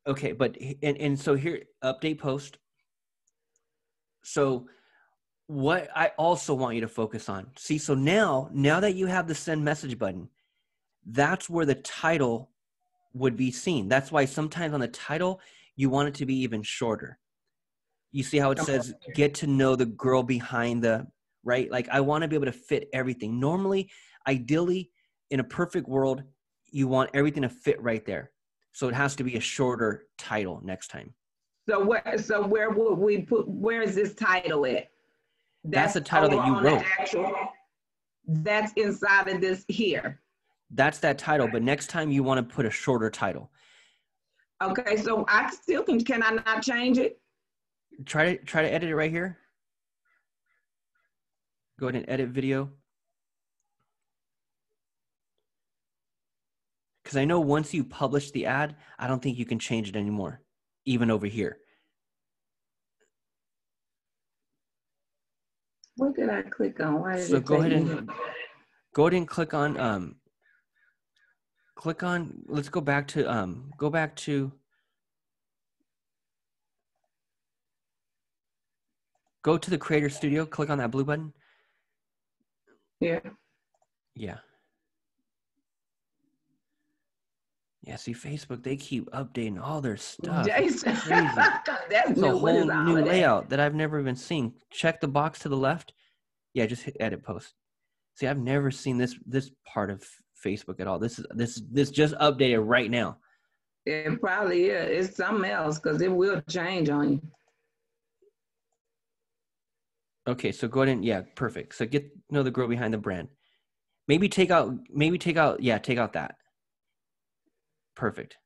Okay, but and and so here update post. So what I also want you to focus on. See, so now now that you have the send message button, that's where the title would be seen. That's why sometimes on the title you want it to be even shorter. You see how it says get to know the girl behind the right? Like I want to be able to fit everything. Normally, ideally, in a perfect world, you want everything to fit right there. So it has to be a shorter title next time. So where, so where would we put, where is this title at? That's the title that you wrote. actual- That's inside of this here. That's that title, but next time you want to put a shorter title. Okay, so I still can, can I not change it? Try to try to edit it right here. Go ahead and edit video. Because I know once you publish the ad, I don't think you can change it anymore, even over here. What did I click on? Why did So go ahead and go ahead and click on um click on let's go back to um go back to go to the creator studio click on that blue button. Yeah, yeah. Yeah see facebook they keep updating all their stuff. It's crazy. that's a whole new of that? layout that i've never even seen. Check the box to the left. Yeah just hit edit post. See i've never seen this this part of facebook at all this is this this just updated right now It probably is. It's something else because it will change on you. okay so go ahead and yeah perfect so get to know the girl behind the brand maybe take out maybe take out yeah take out that perfect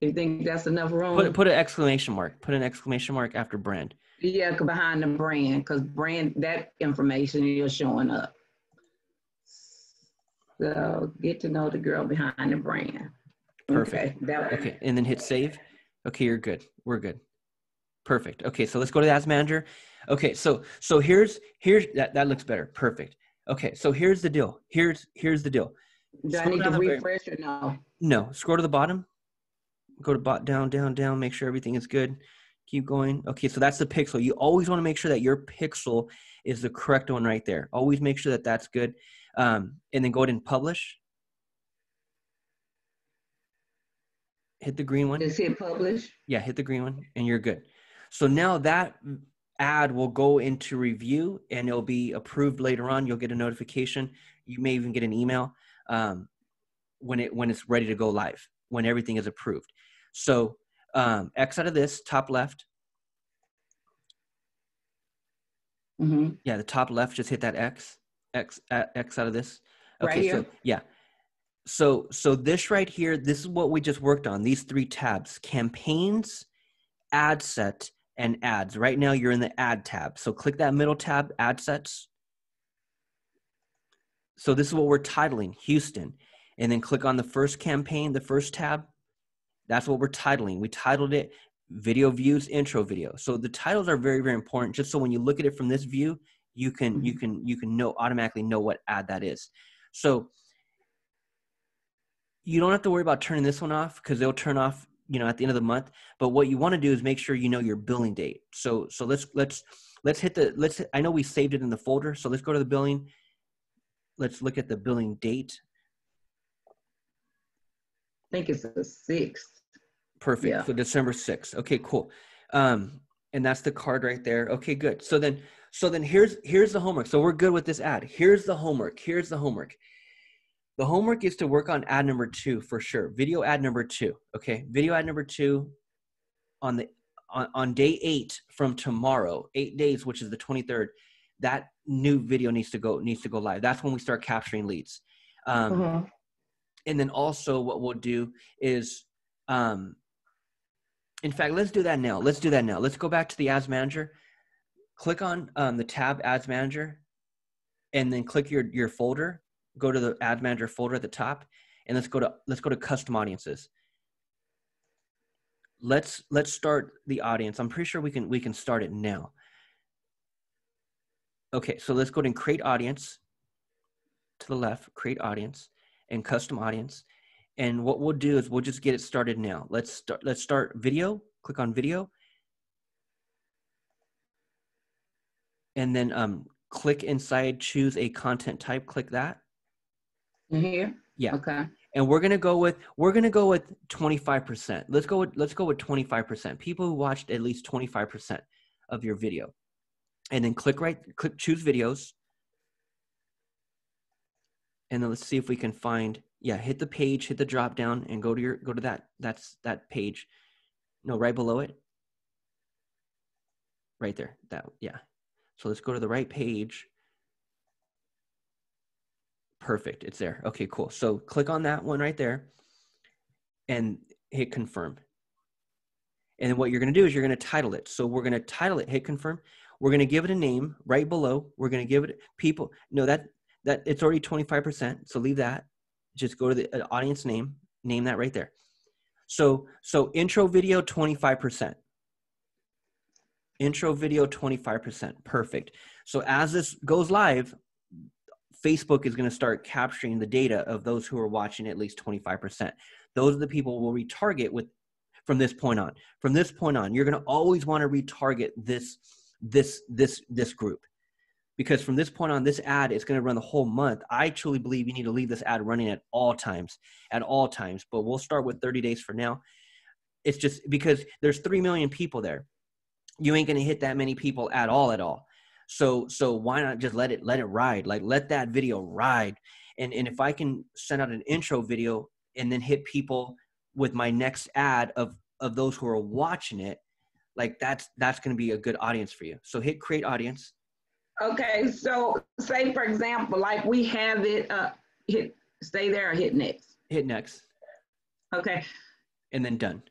You think that's enough room? put put an exclamation mark put an exclamation mark after brand Yeah, behind the brand, because brand, that information is showing up. So get to know the girl behind the brand. Perfect. Okay, that, Okay, and then hit save. Okay, you're good. We're good. Perfect. Okay, so let's go to the ads manager. Okay, so so here's here's that that looks better. Perfect. Okay, so here's the deal. Here's here's the deal. Do I need to down the very- refresh or no? No, scroll to the bottom. Go to bot down down down. Make sure everything is good. Keep going. Okay, so that's the pixel. You always want to make sure that your pixel is the correct one right there. Always make sure that that's good. Um, and then go ahead and publish. Hit the green one. Just hit publish. Yeah, hit the green one and you're good. So now that ad will go into review and it'll be approved later on. You'll get a notification. You may even get an email um, when it when it's ready to go live when everything is approved. So um, X out of this top left. hmm Yeah, the top left. Just hit that X. X uh, X out of this. Right Okay, here? so yeah. So so this right here, this is what we just worked on. These three tabs: campaigns, ad set, and ads. Right now, you're in the ad tab. So click that middle tab, ad sets. So this is what we're titling, Houston, and then click on the first campaign, the first tab. That's what we're titling. We titled it video views intro video. So the titles are very very important. Just so when you look at it from this view, you can you can you can know automatically know what ad that is. So you don't have to worry about turning this one off because they'll turn off you know at the end of the month. But what you want to do is make sure you know your billing date. So so let's let's let's hit the let's i know we saved it in the folder so let's go to the billing. Let's look at the billing date. I think it's the sixth. perfect. Yeah. so december 6th okay cool. Um and that's the card right there. Okay good. So then so then here's here's the homework. So we're good with this ad. Here's the homework. Here's the homework. The homework is to work on ad number two for sure. Video ad number two okay? Video ad number two on the on, on day eight from tomorrow eight days which is the 23rd that new video needs to go needs to go live. That's when we start capturing leads. Um, Mhm. and then also what we'll do is um in fact let's do that now. Let's do that now. Let's go back to the ads manager click on um, the tab ads manager and then click your your folder go to the ad manager folder at the top and let's go to let's go to custom audiences. Let's let's start the audience. I'm pretty sure we can we can start it now. Okay so let's go and create audience to the left create audience and custom audience. And what we'll do is we'll just get it started now. Let's start let's start video click on video and then um click inside choose a content type click that. In here? Yeah. Okay. and we're gonna go with we're gonna go with 25% let's go with let's go with 25% people who watched at least 25% of your video. And then click right click choose videos. And then let's see if we can find yeah hit the page hit the drop down and go to your go to that that's that page. No right below it. Right there. That yeah so let's go to the right page. Perfect. It's there. Okay cool. So click on that one right there and hit confirm. And what you're going to do is you're going to title it. So we're going to title it hit confirm. We're going to give it a name right below. We're going to give it people no that that it's already 25% so leave that. Just go to the uh, audience name name that right there. So so intro video 25% intro video 25% perfect. So as this goes live facebook is going to start capturing the data of those who are watching at least 25% those are the people we'll retarget with from this point on. From this point on you're going to always want to retarget this this this this group. Because from this point on this ad is going to run the whole month. I truly believe you need to leave this ad running at all times at all times. But we'll start with 30 days for now. It's just because there's 3 million people there you ain't going to hit that many people at all at all. So so why not just let it let it ride? Like let that video ride. And and if i can send out an intro video and then hit people with my next ad of of those who are watching it like that's that's going to be a good audience for you. So hit create audience. Okay, so say for example, like we have it, uh, hit, stay there or hit next. hit next. Okay, and then done.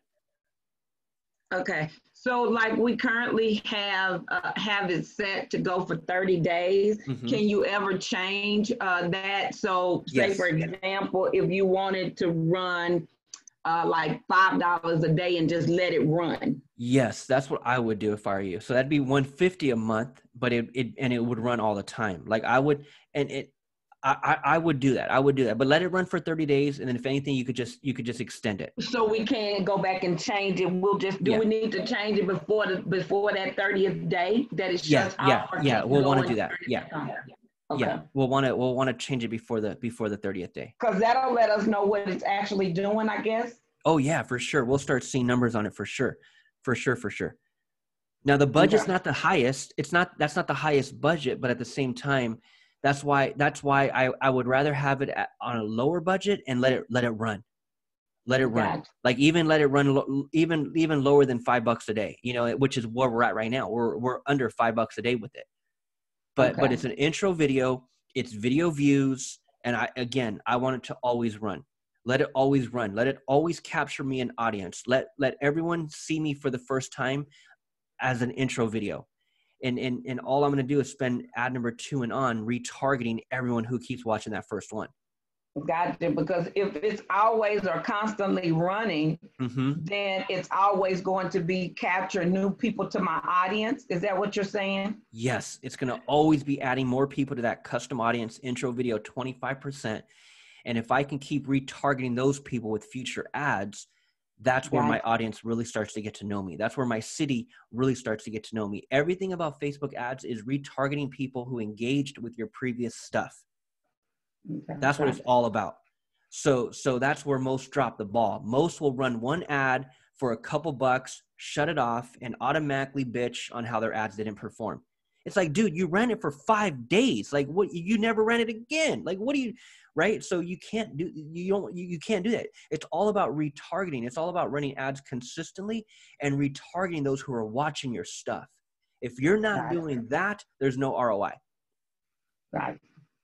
Okay. So like we currently have, uh, have it set to go for 30 days. Mhm. Can you ever change, uh, that? So say Yes. for example, if you wanted to run, uh, like $5 a day and just let it run. yes that's what i would do if i were you so that'd be 150 a month but it, it and it would run all the time like i would and it I, I would do that. I would do that, but let it run for 30 days, and then if anything, you could just you could just extend it. So we can't go back and change it. We'll just, do Yeah. we need to change it before the, before that thirtieth day that it Yeah, shuts yeah, yeah, we'll wanna do that, 30 yeah. Okay. Yeah, we'll want to we'll want to change it before the before the 30th day. Cause that'll let us know what it's actually doing, I guess. Oh yeah, for sure. We'll start seeing numbers on it for sure, for sure, for sure. Now the budget's Okay. not the highest. It's not that's not the highest budget, but at the same time, that's why that's why I I would rather have it at, on a lower budget and let it let it run, let it run. Like even let it run lo- even even lower than five bucks a day. You know, which is where we're at right now. We're we're under five bucks a day with it. But but it's an intro video. It's video views, and I again I want it to always run let it always run let it always capture me an audience let let everyone see me for the first time as an intro video and and, and all i'm going to do is spend ad number two and on retargeting everyone who keeps watching that first one Gotcha, because if it's always or constantly running, hmm then it's always going to be capture new people to my audience. Is that what you're saying? yes it's going to always be adding more people to that custom audience intro video 25% and if i can keep retargeting those people with future ads that's where my audience really starts to get to know me. That's where my city really starts to get to know me. Everything about facebook ads is retargeting people who engaged with your previous stuff. Okay, that's what it's all about. So so that's where most drop the ball. Most will run one ad for a couple bucks shut it off and automatically bitch on how their ads didn't perform. It's like dude you ran it for five days. Like what you never ran it again. Like what do you right? So you can't do you don't you, you can't do that. It's all about retargeting. It's all about running ads consistently and retargeting those who are watching your stuff. If you're not Gotcha. doing that there's no roi Right.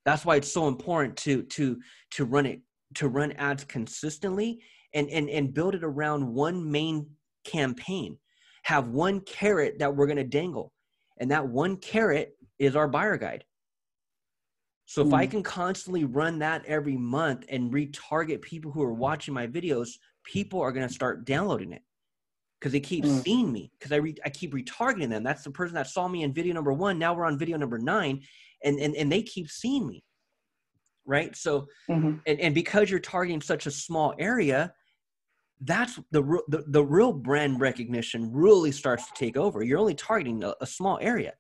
that's why it's so important to to to run it to run ads consistently and and and build it around one main campaign. Have one carrot that we're going to dangle. And that one carrot is our buyer guide so if i Mm. can constantly run that every month and retarget people who are watching my videos people are going to start downloading it because they keep Mm. seeing me because I, re- I keep retargeting them. That's the person that saw me in video number one. Now we're on video number nine and and, and they keep seeing me right? So Mhm. and, and because you're targeting such a small area that's the, the the real brand recognition really starts to take over. You're only targeting a, a small area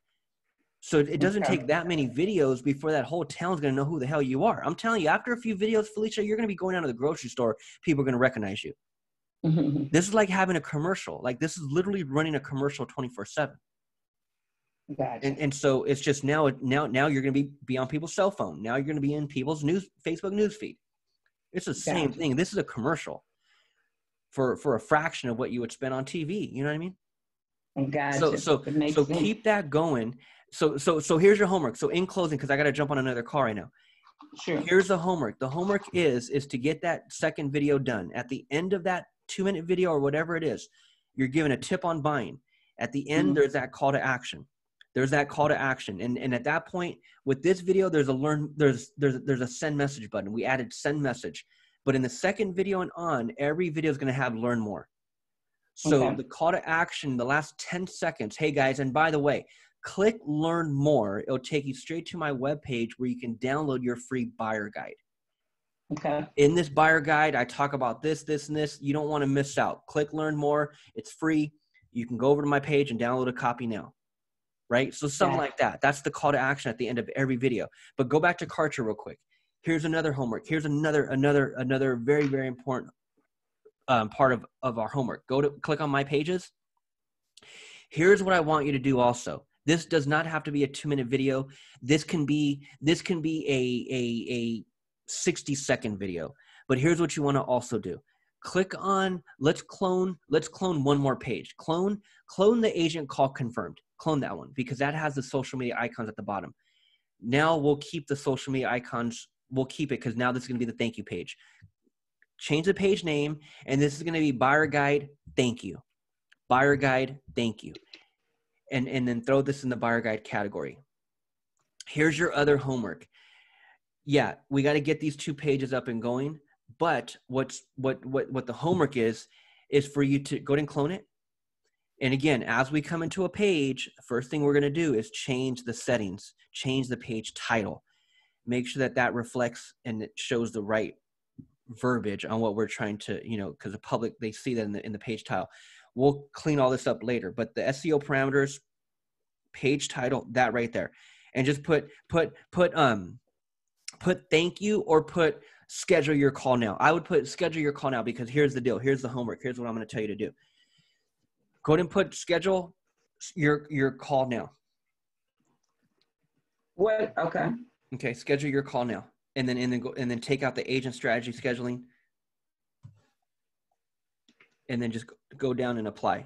so it doesn't Okay. take that many videos before that whole town's going to know who the hell you are. I'm telling you after a few videos felicia you're going to be going down to the grocery store people are going to recognize you. This is like having a commercial. Like this is literally running a commercial 24 7 Gotcha. and, and so it's just now now now you're going to be be on people's cell phone. Now you're going to be in people's news facebook news feed. It's the same thing. This is a commercial for for a fraction of what you would spend on tv you know what i mean? Gotcha. so so so sense. keep that going so so so here's your homework. So in closing because i got to jump on another call right now. Sure. here's the homework. The homework is is to get that second video done. At the end of that two minute video or whatever it is you're given a tip on buying. At the end Mhm. there's that call to action. There's that call to action. And and at that point with this video there's a learn there's there's there's a send message button. We added send message. But in the second video and on every video is going to have learn more. So Okay. the call to action the last 10 seconds hey guys and by the way click learn more it'll take you straight to my webpage where you can download your free buyer guide. Okay. in this buyer guide i talk about this this and this. You don't want to miss out. Click learn more it's free. You can go over to my page and download a copy now right? So something Yeah. like that. That's the call to action at the end of every video. But go back to Kartra real quick. Here's another homework. Here's another another another very very important um, part of of our homework. Go to click on my pages. Here's what i want you to do also this does not have to be a two minute video. This can be this can be a a, a 60 second video. But here's what you want to also do. Click on let's clone let's clone one more page. Clone clone the agent call confirmed. Clone that one because that has the social media icons at the bottom. Now we'll keep the social media icons we'll keep it because now this is going to be the thank you page. Change the page name and this is going to be buyer guide thank you. Buyer guide thank you and and then throw this in the buyer guide category. Here's your other homework. Yeah we got to get these two pages up and going but what's what what what the homework is is for you to go ahead and clone it. And again as we come into a page first thing we're going to do is change the settings change the page title. Make sure that that reflects and it shows the right verbiage on what we're trying to, you know, because the public they see that in the in the page title. We'll clean all this up later, but the SEO parameters, page title, that right there, and just put put put um put thank you or put schedule your call now. I would put schedule your call now because here's the deal. Here's the homework. Here's what I'm going to tell you to do. Go ahead and put schedule your your call now. What? Okay. Okay, schedule your call now, and then and then go and then take out the agent strategy scheduling, and then just go down and apply.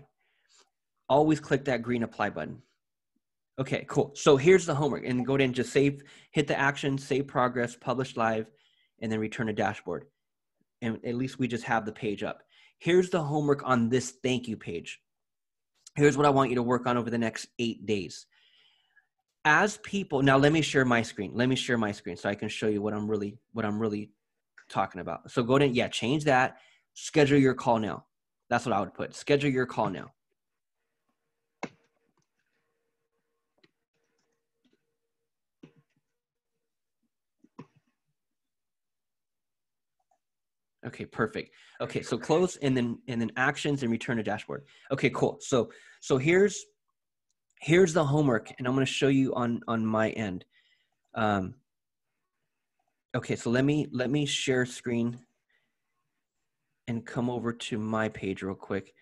Always click that green apply button. Okay, cool. So here's the homework, and go and just save, hit the action, save progress, publish live, and then return a dashboard. And at least we just have the page up. Here's the homework on this thank you page. Here's what I want you to work on over the next eight days as people now let me share my screen let me share my screen so i can show you what i'm really what i'm really talking about so go to yeah change that schedule your call now that's what i would put. Schedule your call now. Okay perfect. Okay so close and then and then actions and return to dashboard. Okay cool. So so here's here's the homework and i'm going to show you on on my end. Um, okay so let me let me share screen and come over to my page real quick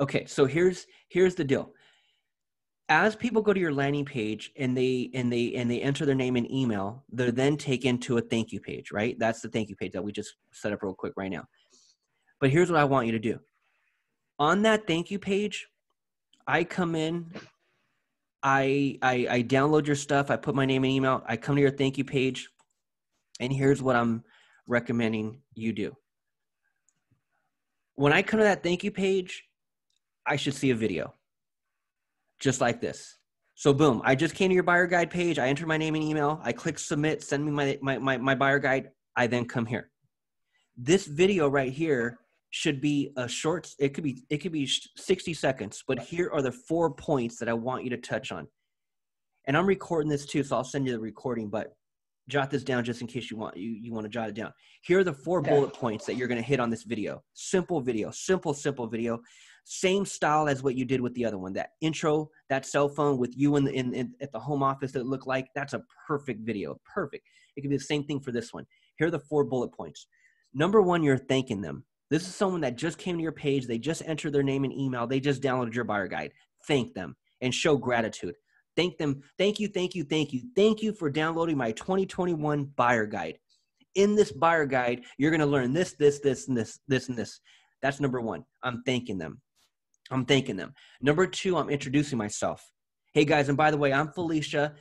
okay so here's here's the deal as people go to your landing page and they and they and they enter their name and email they're then taken to a thank you page right that's the thank you page that we just set up real quick right now but here's what i want you to do on that thank you page i come in I, I I download your stuff. I put my name and email. I come to your thank you page, and here's what I'm recommending you do. When I come to that thank you page, I should see a video, just like this. So boom, I just came to your buyer guide page. I enter my name and email. I click submit. Send me my my my, my buyer guide. I then come here. This video right here should be a short it could be it could be 60 seconds but here are the four points that i want you to touch on and i'm recording this too so i'll send you the recording but jot this down just in case you want you, you want to jot it down. Here are the four bullet points that you're going to hit on this video. Simple video simple simple video. Same style as what you did with the other one. That intro that cell phone with you in, the, in, in at the home office that looked like that's a perfect video perfect. It could be the same thing for this one. Here are the four bullet points. Number one you're thanking them. This is someone that just came to your page. They just entered their name and email. They just downloaded your buyer guide. Thank them and show gratitude. Thank them. Thank you, thank you, thank you. Thank you for downloading my 2021 buyer guide. In this buyer guide, you're going to learn this, this, this, and this, this, and this. That's number one. I'm thanking them. I'm thanking them. Number two, I'm introducing myself. Hey guys, and by the way, I'm Felicia.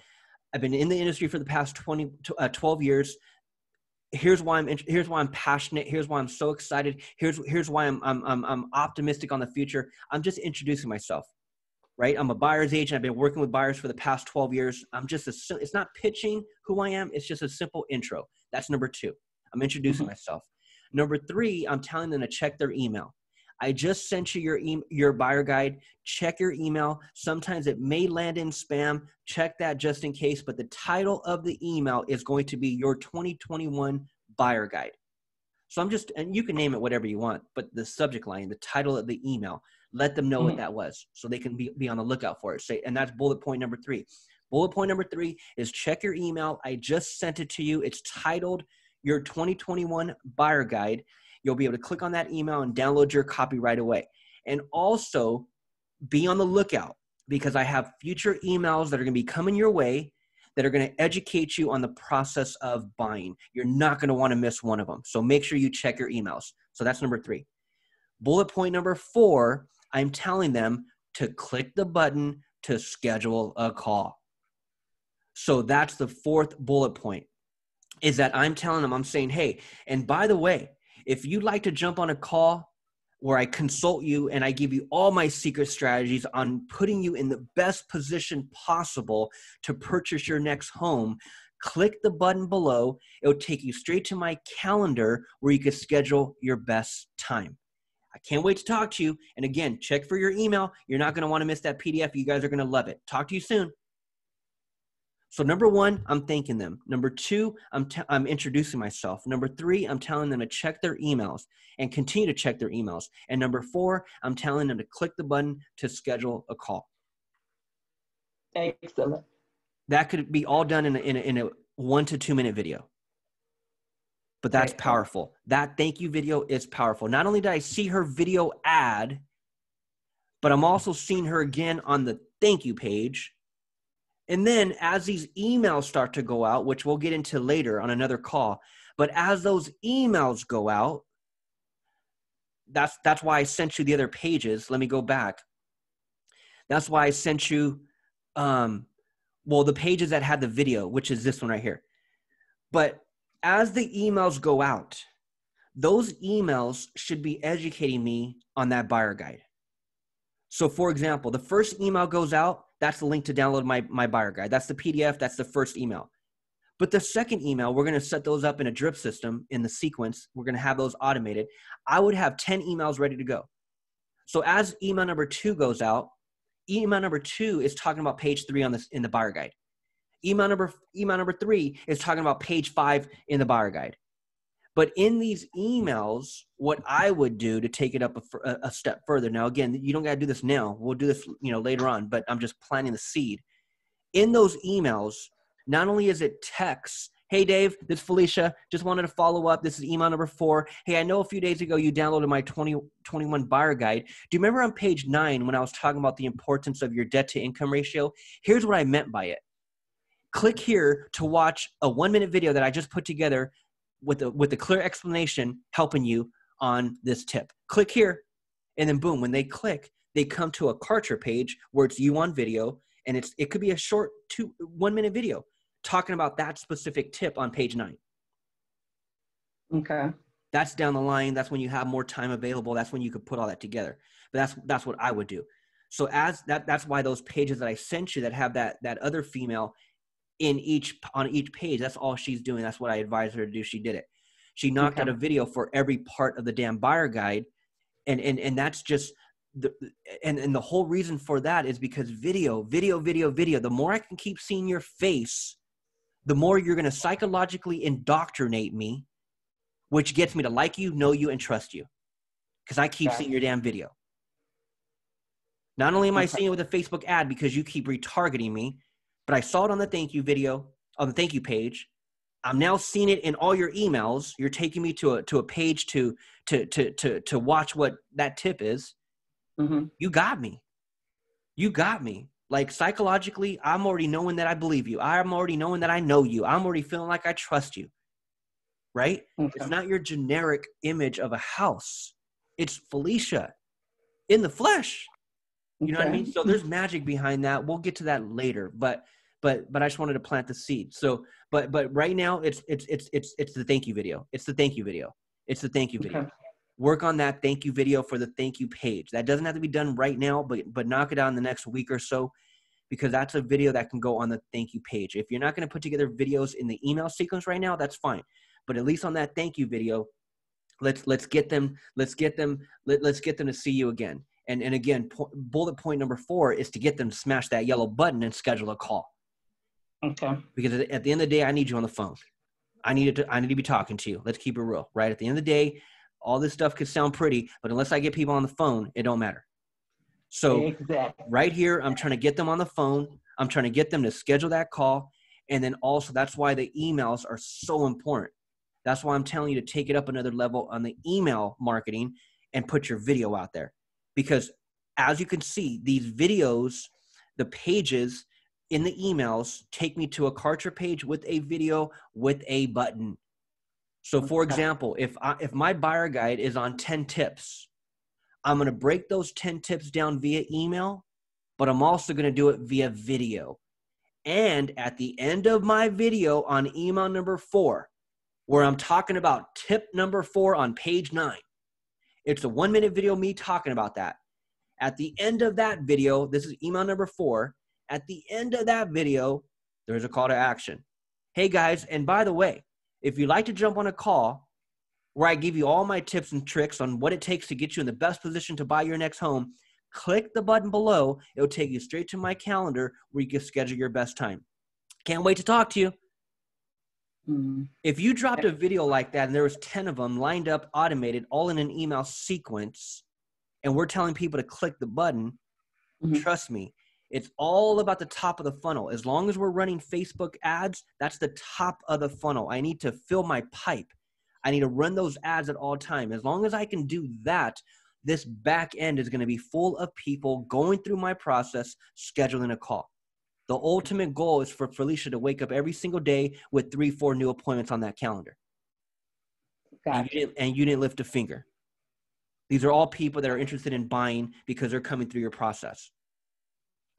I've been in the industry for the past 20, uh, 12 years here's why I'm here's why I'm passionate. Here's why I'm so excited. Here's here's why I'm I'm I'm, I'm optimistic on the future. I'm just introducing myself, right? I'm a buyer's agent. I've been working with buyers for the past 12 years. I'm just a it's not pitching who I am. It's just a simple intro. That's number two. I'm introducing mm-hmm. myself. Number three, I'm telling them to check their email. I just sent you your e- your buyer guide. Check your email. Sometimes it may land in spam. Check that just in case. But the title of the email is going to be your 2021 buyer guide. So I'm just, and you can name it whatever you want, but the subject line, the title of the email, let them know mm-hmm. what that was so they can be, be on the lookout for it. Say, and that's bullet point number three. Bullet point number three is check your email. I just sent it to you. It's titled your 2021 buyer guide. You'll be able to click on that email and download your copy right away. And also be on the lookout because I have future emails that are going to be coming your way that are going to educate you on the process of buying. You're not going to want to miss one of them. So make sure you check your emails. So that's number three. Bullet point number four I'm telling them to click the button to schedule a call. So that's the fourth bullet point is that I'm telling them, I'm saying, hey, and by the way, if you'd like to jump on a call where I consult you and I give you all my secret strategies on putting you in the best position possible to purchase your next home, click the button below. It'll take you straight to my calendar where you can schedule your best time. I can't wait to talk to you. And again, check for your email. You're not going to want to miss that PDF. You guys are going to love it. Talk to you soon. So number one, I'm thanking them. Number two, I'm t- I'm introducing myself. Number three, I'm telling them to check their emails and continue to check their emails. And number four, I'm telling them to click the button to schedule a call. Excellent. That could be all done in a, in a, in a one to two minute video. But that's Right. powerful. That thank you video is powerful. Not only did I see her video ad, but I'm also seeing her again on the thank you page. And then as these emails start to go out, which we'll get into later on another call, but as those emails go out, that's that's why I sent you the other pages. Let me go back. That's why I sent you um well the pages that had the video, which is this one right here. But as the emails go out, those emails should be educating me on that buyer guide. So, for example, the first email goes out, that's the link to download my, my buyer guide. That's the PDF, that's the first email. But the second email, we're gonna set those up in a drip system in the sequence. We're gonna have those automated. I would have 10 emails ready to go. So, as email number two goes out, email number two is talking about page three on this in the buyer guide. Email number email number three is talking about page five in the buyer guide. But in these emails, what I would do to take it up a, a, step further. Now, again, you don't got to do this now. We'll do this, you know, later on. But I'm just planting the seed. In those emails, not only is it text. Hey Dave, this is Felicia. Just wanted to follow up. This is email number four. Hey, I know a few days ago you downloaded my 2021 buyer guide. Do you remember on page nine when I was talking about the importance of your debt to income ratio? Here's what I meant by it click here to watch a one minute video that I just put together with a with a clear explanation helping you on this tip. Click here, and then boom, when they click, they come to a Kartra page where it's you on video, and it's it could be a short two one minute video talking about that specific tip on page nine. Okay. That's down the line. That's when you have more time available. That's when you could put all that together. But that's that's what I would do. So as that that's why those pages that I sent you that have that that other female in each on each page, that's all she's doing. That's what I advised her to do. She did it. She knocked out a video for every part of the damn buyer guide, and and and that's just the and and the whole reason for that is because video, video, video, video. The more I can keep seeing your face, the more you're going to psychologically indoctrinate me, which gets me to like you, know you, and trust you, because I keep Okay. seeing your damn video. Not only am I seeing it with a Facebook ad because you keep retargeting me, but I saw it on the thank you video, on the thank you page. I'm now seeing it in all your emails. You're taking me to a to a page to to to to to watch what that tip is. hmm You got me. You got me. Like psychologically, I'm already knowing that I believe you. I'm already knowing that I know you. I'm already feeling like I trust you. Right? Okay. It's not your generic image of a house. It's Felicia in the flesh. You know what I mean? So there's magic behind that. We'll get to that later, but but but I just wanted to plant the seed. So but but right now it's it's it's it's it's the thank you video. It's the thank you video. It's the thank you video. Okay. Work on that thank you video for the thank you page. That doesn't have to be done right now, but but knock it out in the next week or so because that's a video that can go on the thank you page. If you're not going to put together videos in the email sequence right now, that's fine. But at least on that thank you video, let's let's get them let's get them let, let's get them to see you again and and again po- bullet point number four is to get them to smash that yellow button and schedule a call Okay. because at the end of the day i need you on the phone. I need to i need to be talking to you. Let's keep it real right? At the end of the day all this stuff could sound pretty but unless i get people on the phone it don't matter. So exactly. right here i'm trying to get them on the phone. I'm trying to get them to schedule that call. And then also that's why the emails are so important. That's why i'm telling you to take it up another level on the email marketing and put your video out there. Because as you can see these videos the pages in the emails take me to a Kartra page with a video with a button. So for example if I, if my buyer guide is on 10 tips i'm going to break those 10 tips down via email but i'm also going to do it via video. And at the end of my video on email number four where i'm talking about tip number four on page nine it's a one minute video me talking about that. At the end of that video this is email number four at the end of that video there's a call to action hey guys and by the way if you'd like to jump on a call where I give you all my tips and tricks on what it takes to get you in the best position to buy your next home, click the button below. It'll take you straight to my calendar where you can schedule your best time. Can't wait to talk to you. Mhm. If you dropped a video like that and there was 10 of them lined up, automated, all in an email sequence, and we're telling people to click the button, Mhm. trust me, it's all about the top of the funnel. As long as we're running Facebook ads, that's the top of the funnel. I need to fill my pipe. I need to run those ads at all time. As long as I can do that, this back end is going to be full of people going through my process, scheduling a call. The ultimate goal is for Felicia to wake up every single day with three, four new appointments on that calendar. And you, didn't, and you didn't lift a finger. These are all people that are interested in buying because they're coming through your process.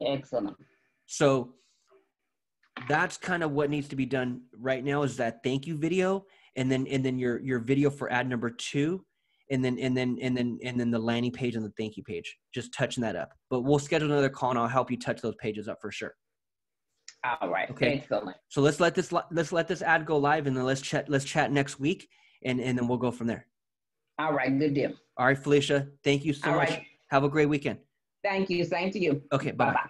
Excellent. So that's kind of what needs to be done right now is that thank you video and then and then your your video for ad number two and then and then and then and then the landing page and the thank you page just touching that up but we'll schedule another call and i'll help you touch those pages up for sure All right. Okay. Excellent. so let's let this let's let this ad go live and then let's chat let's chat next week and and then we'll go from there All right. Good deal. all right felicia thank you so All much right. have a great weekend Thank you. Same to you. okay bye Bye bye.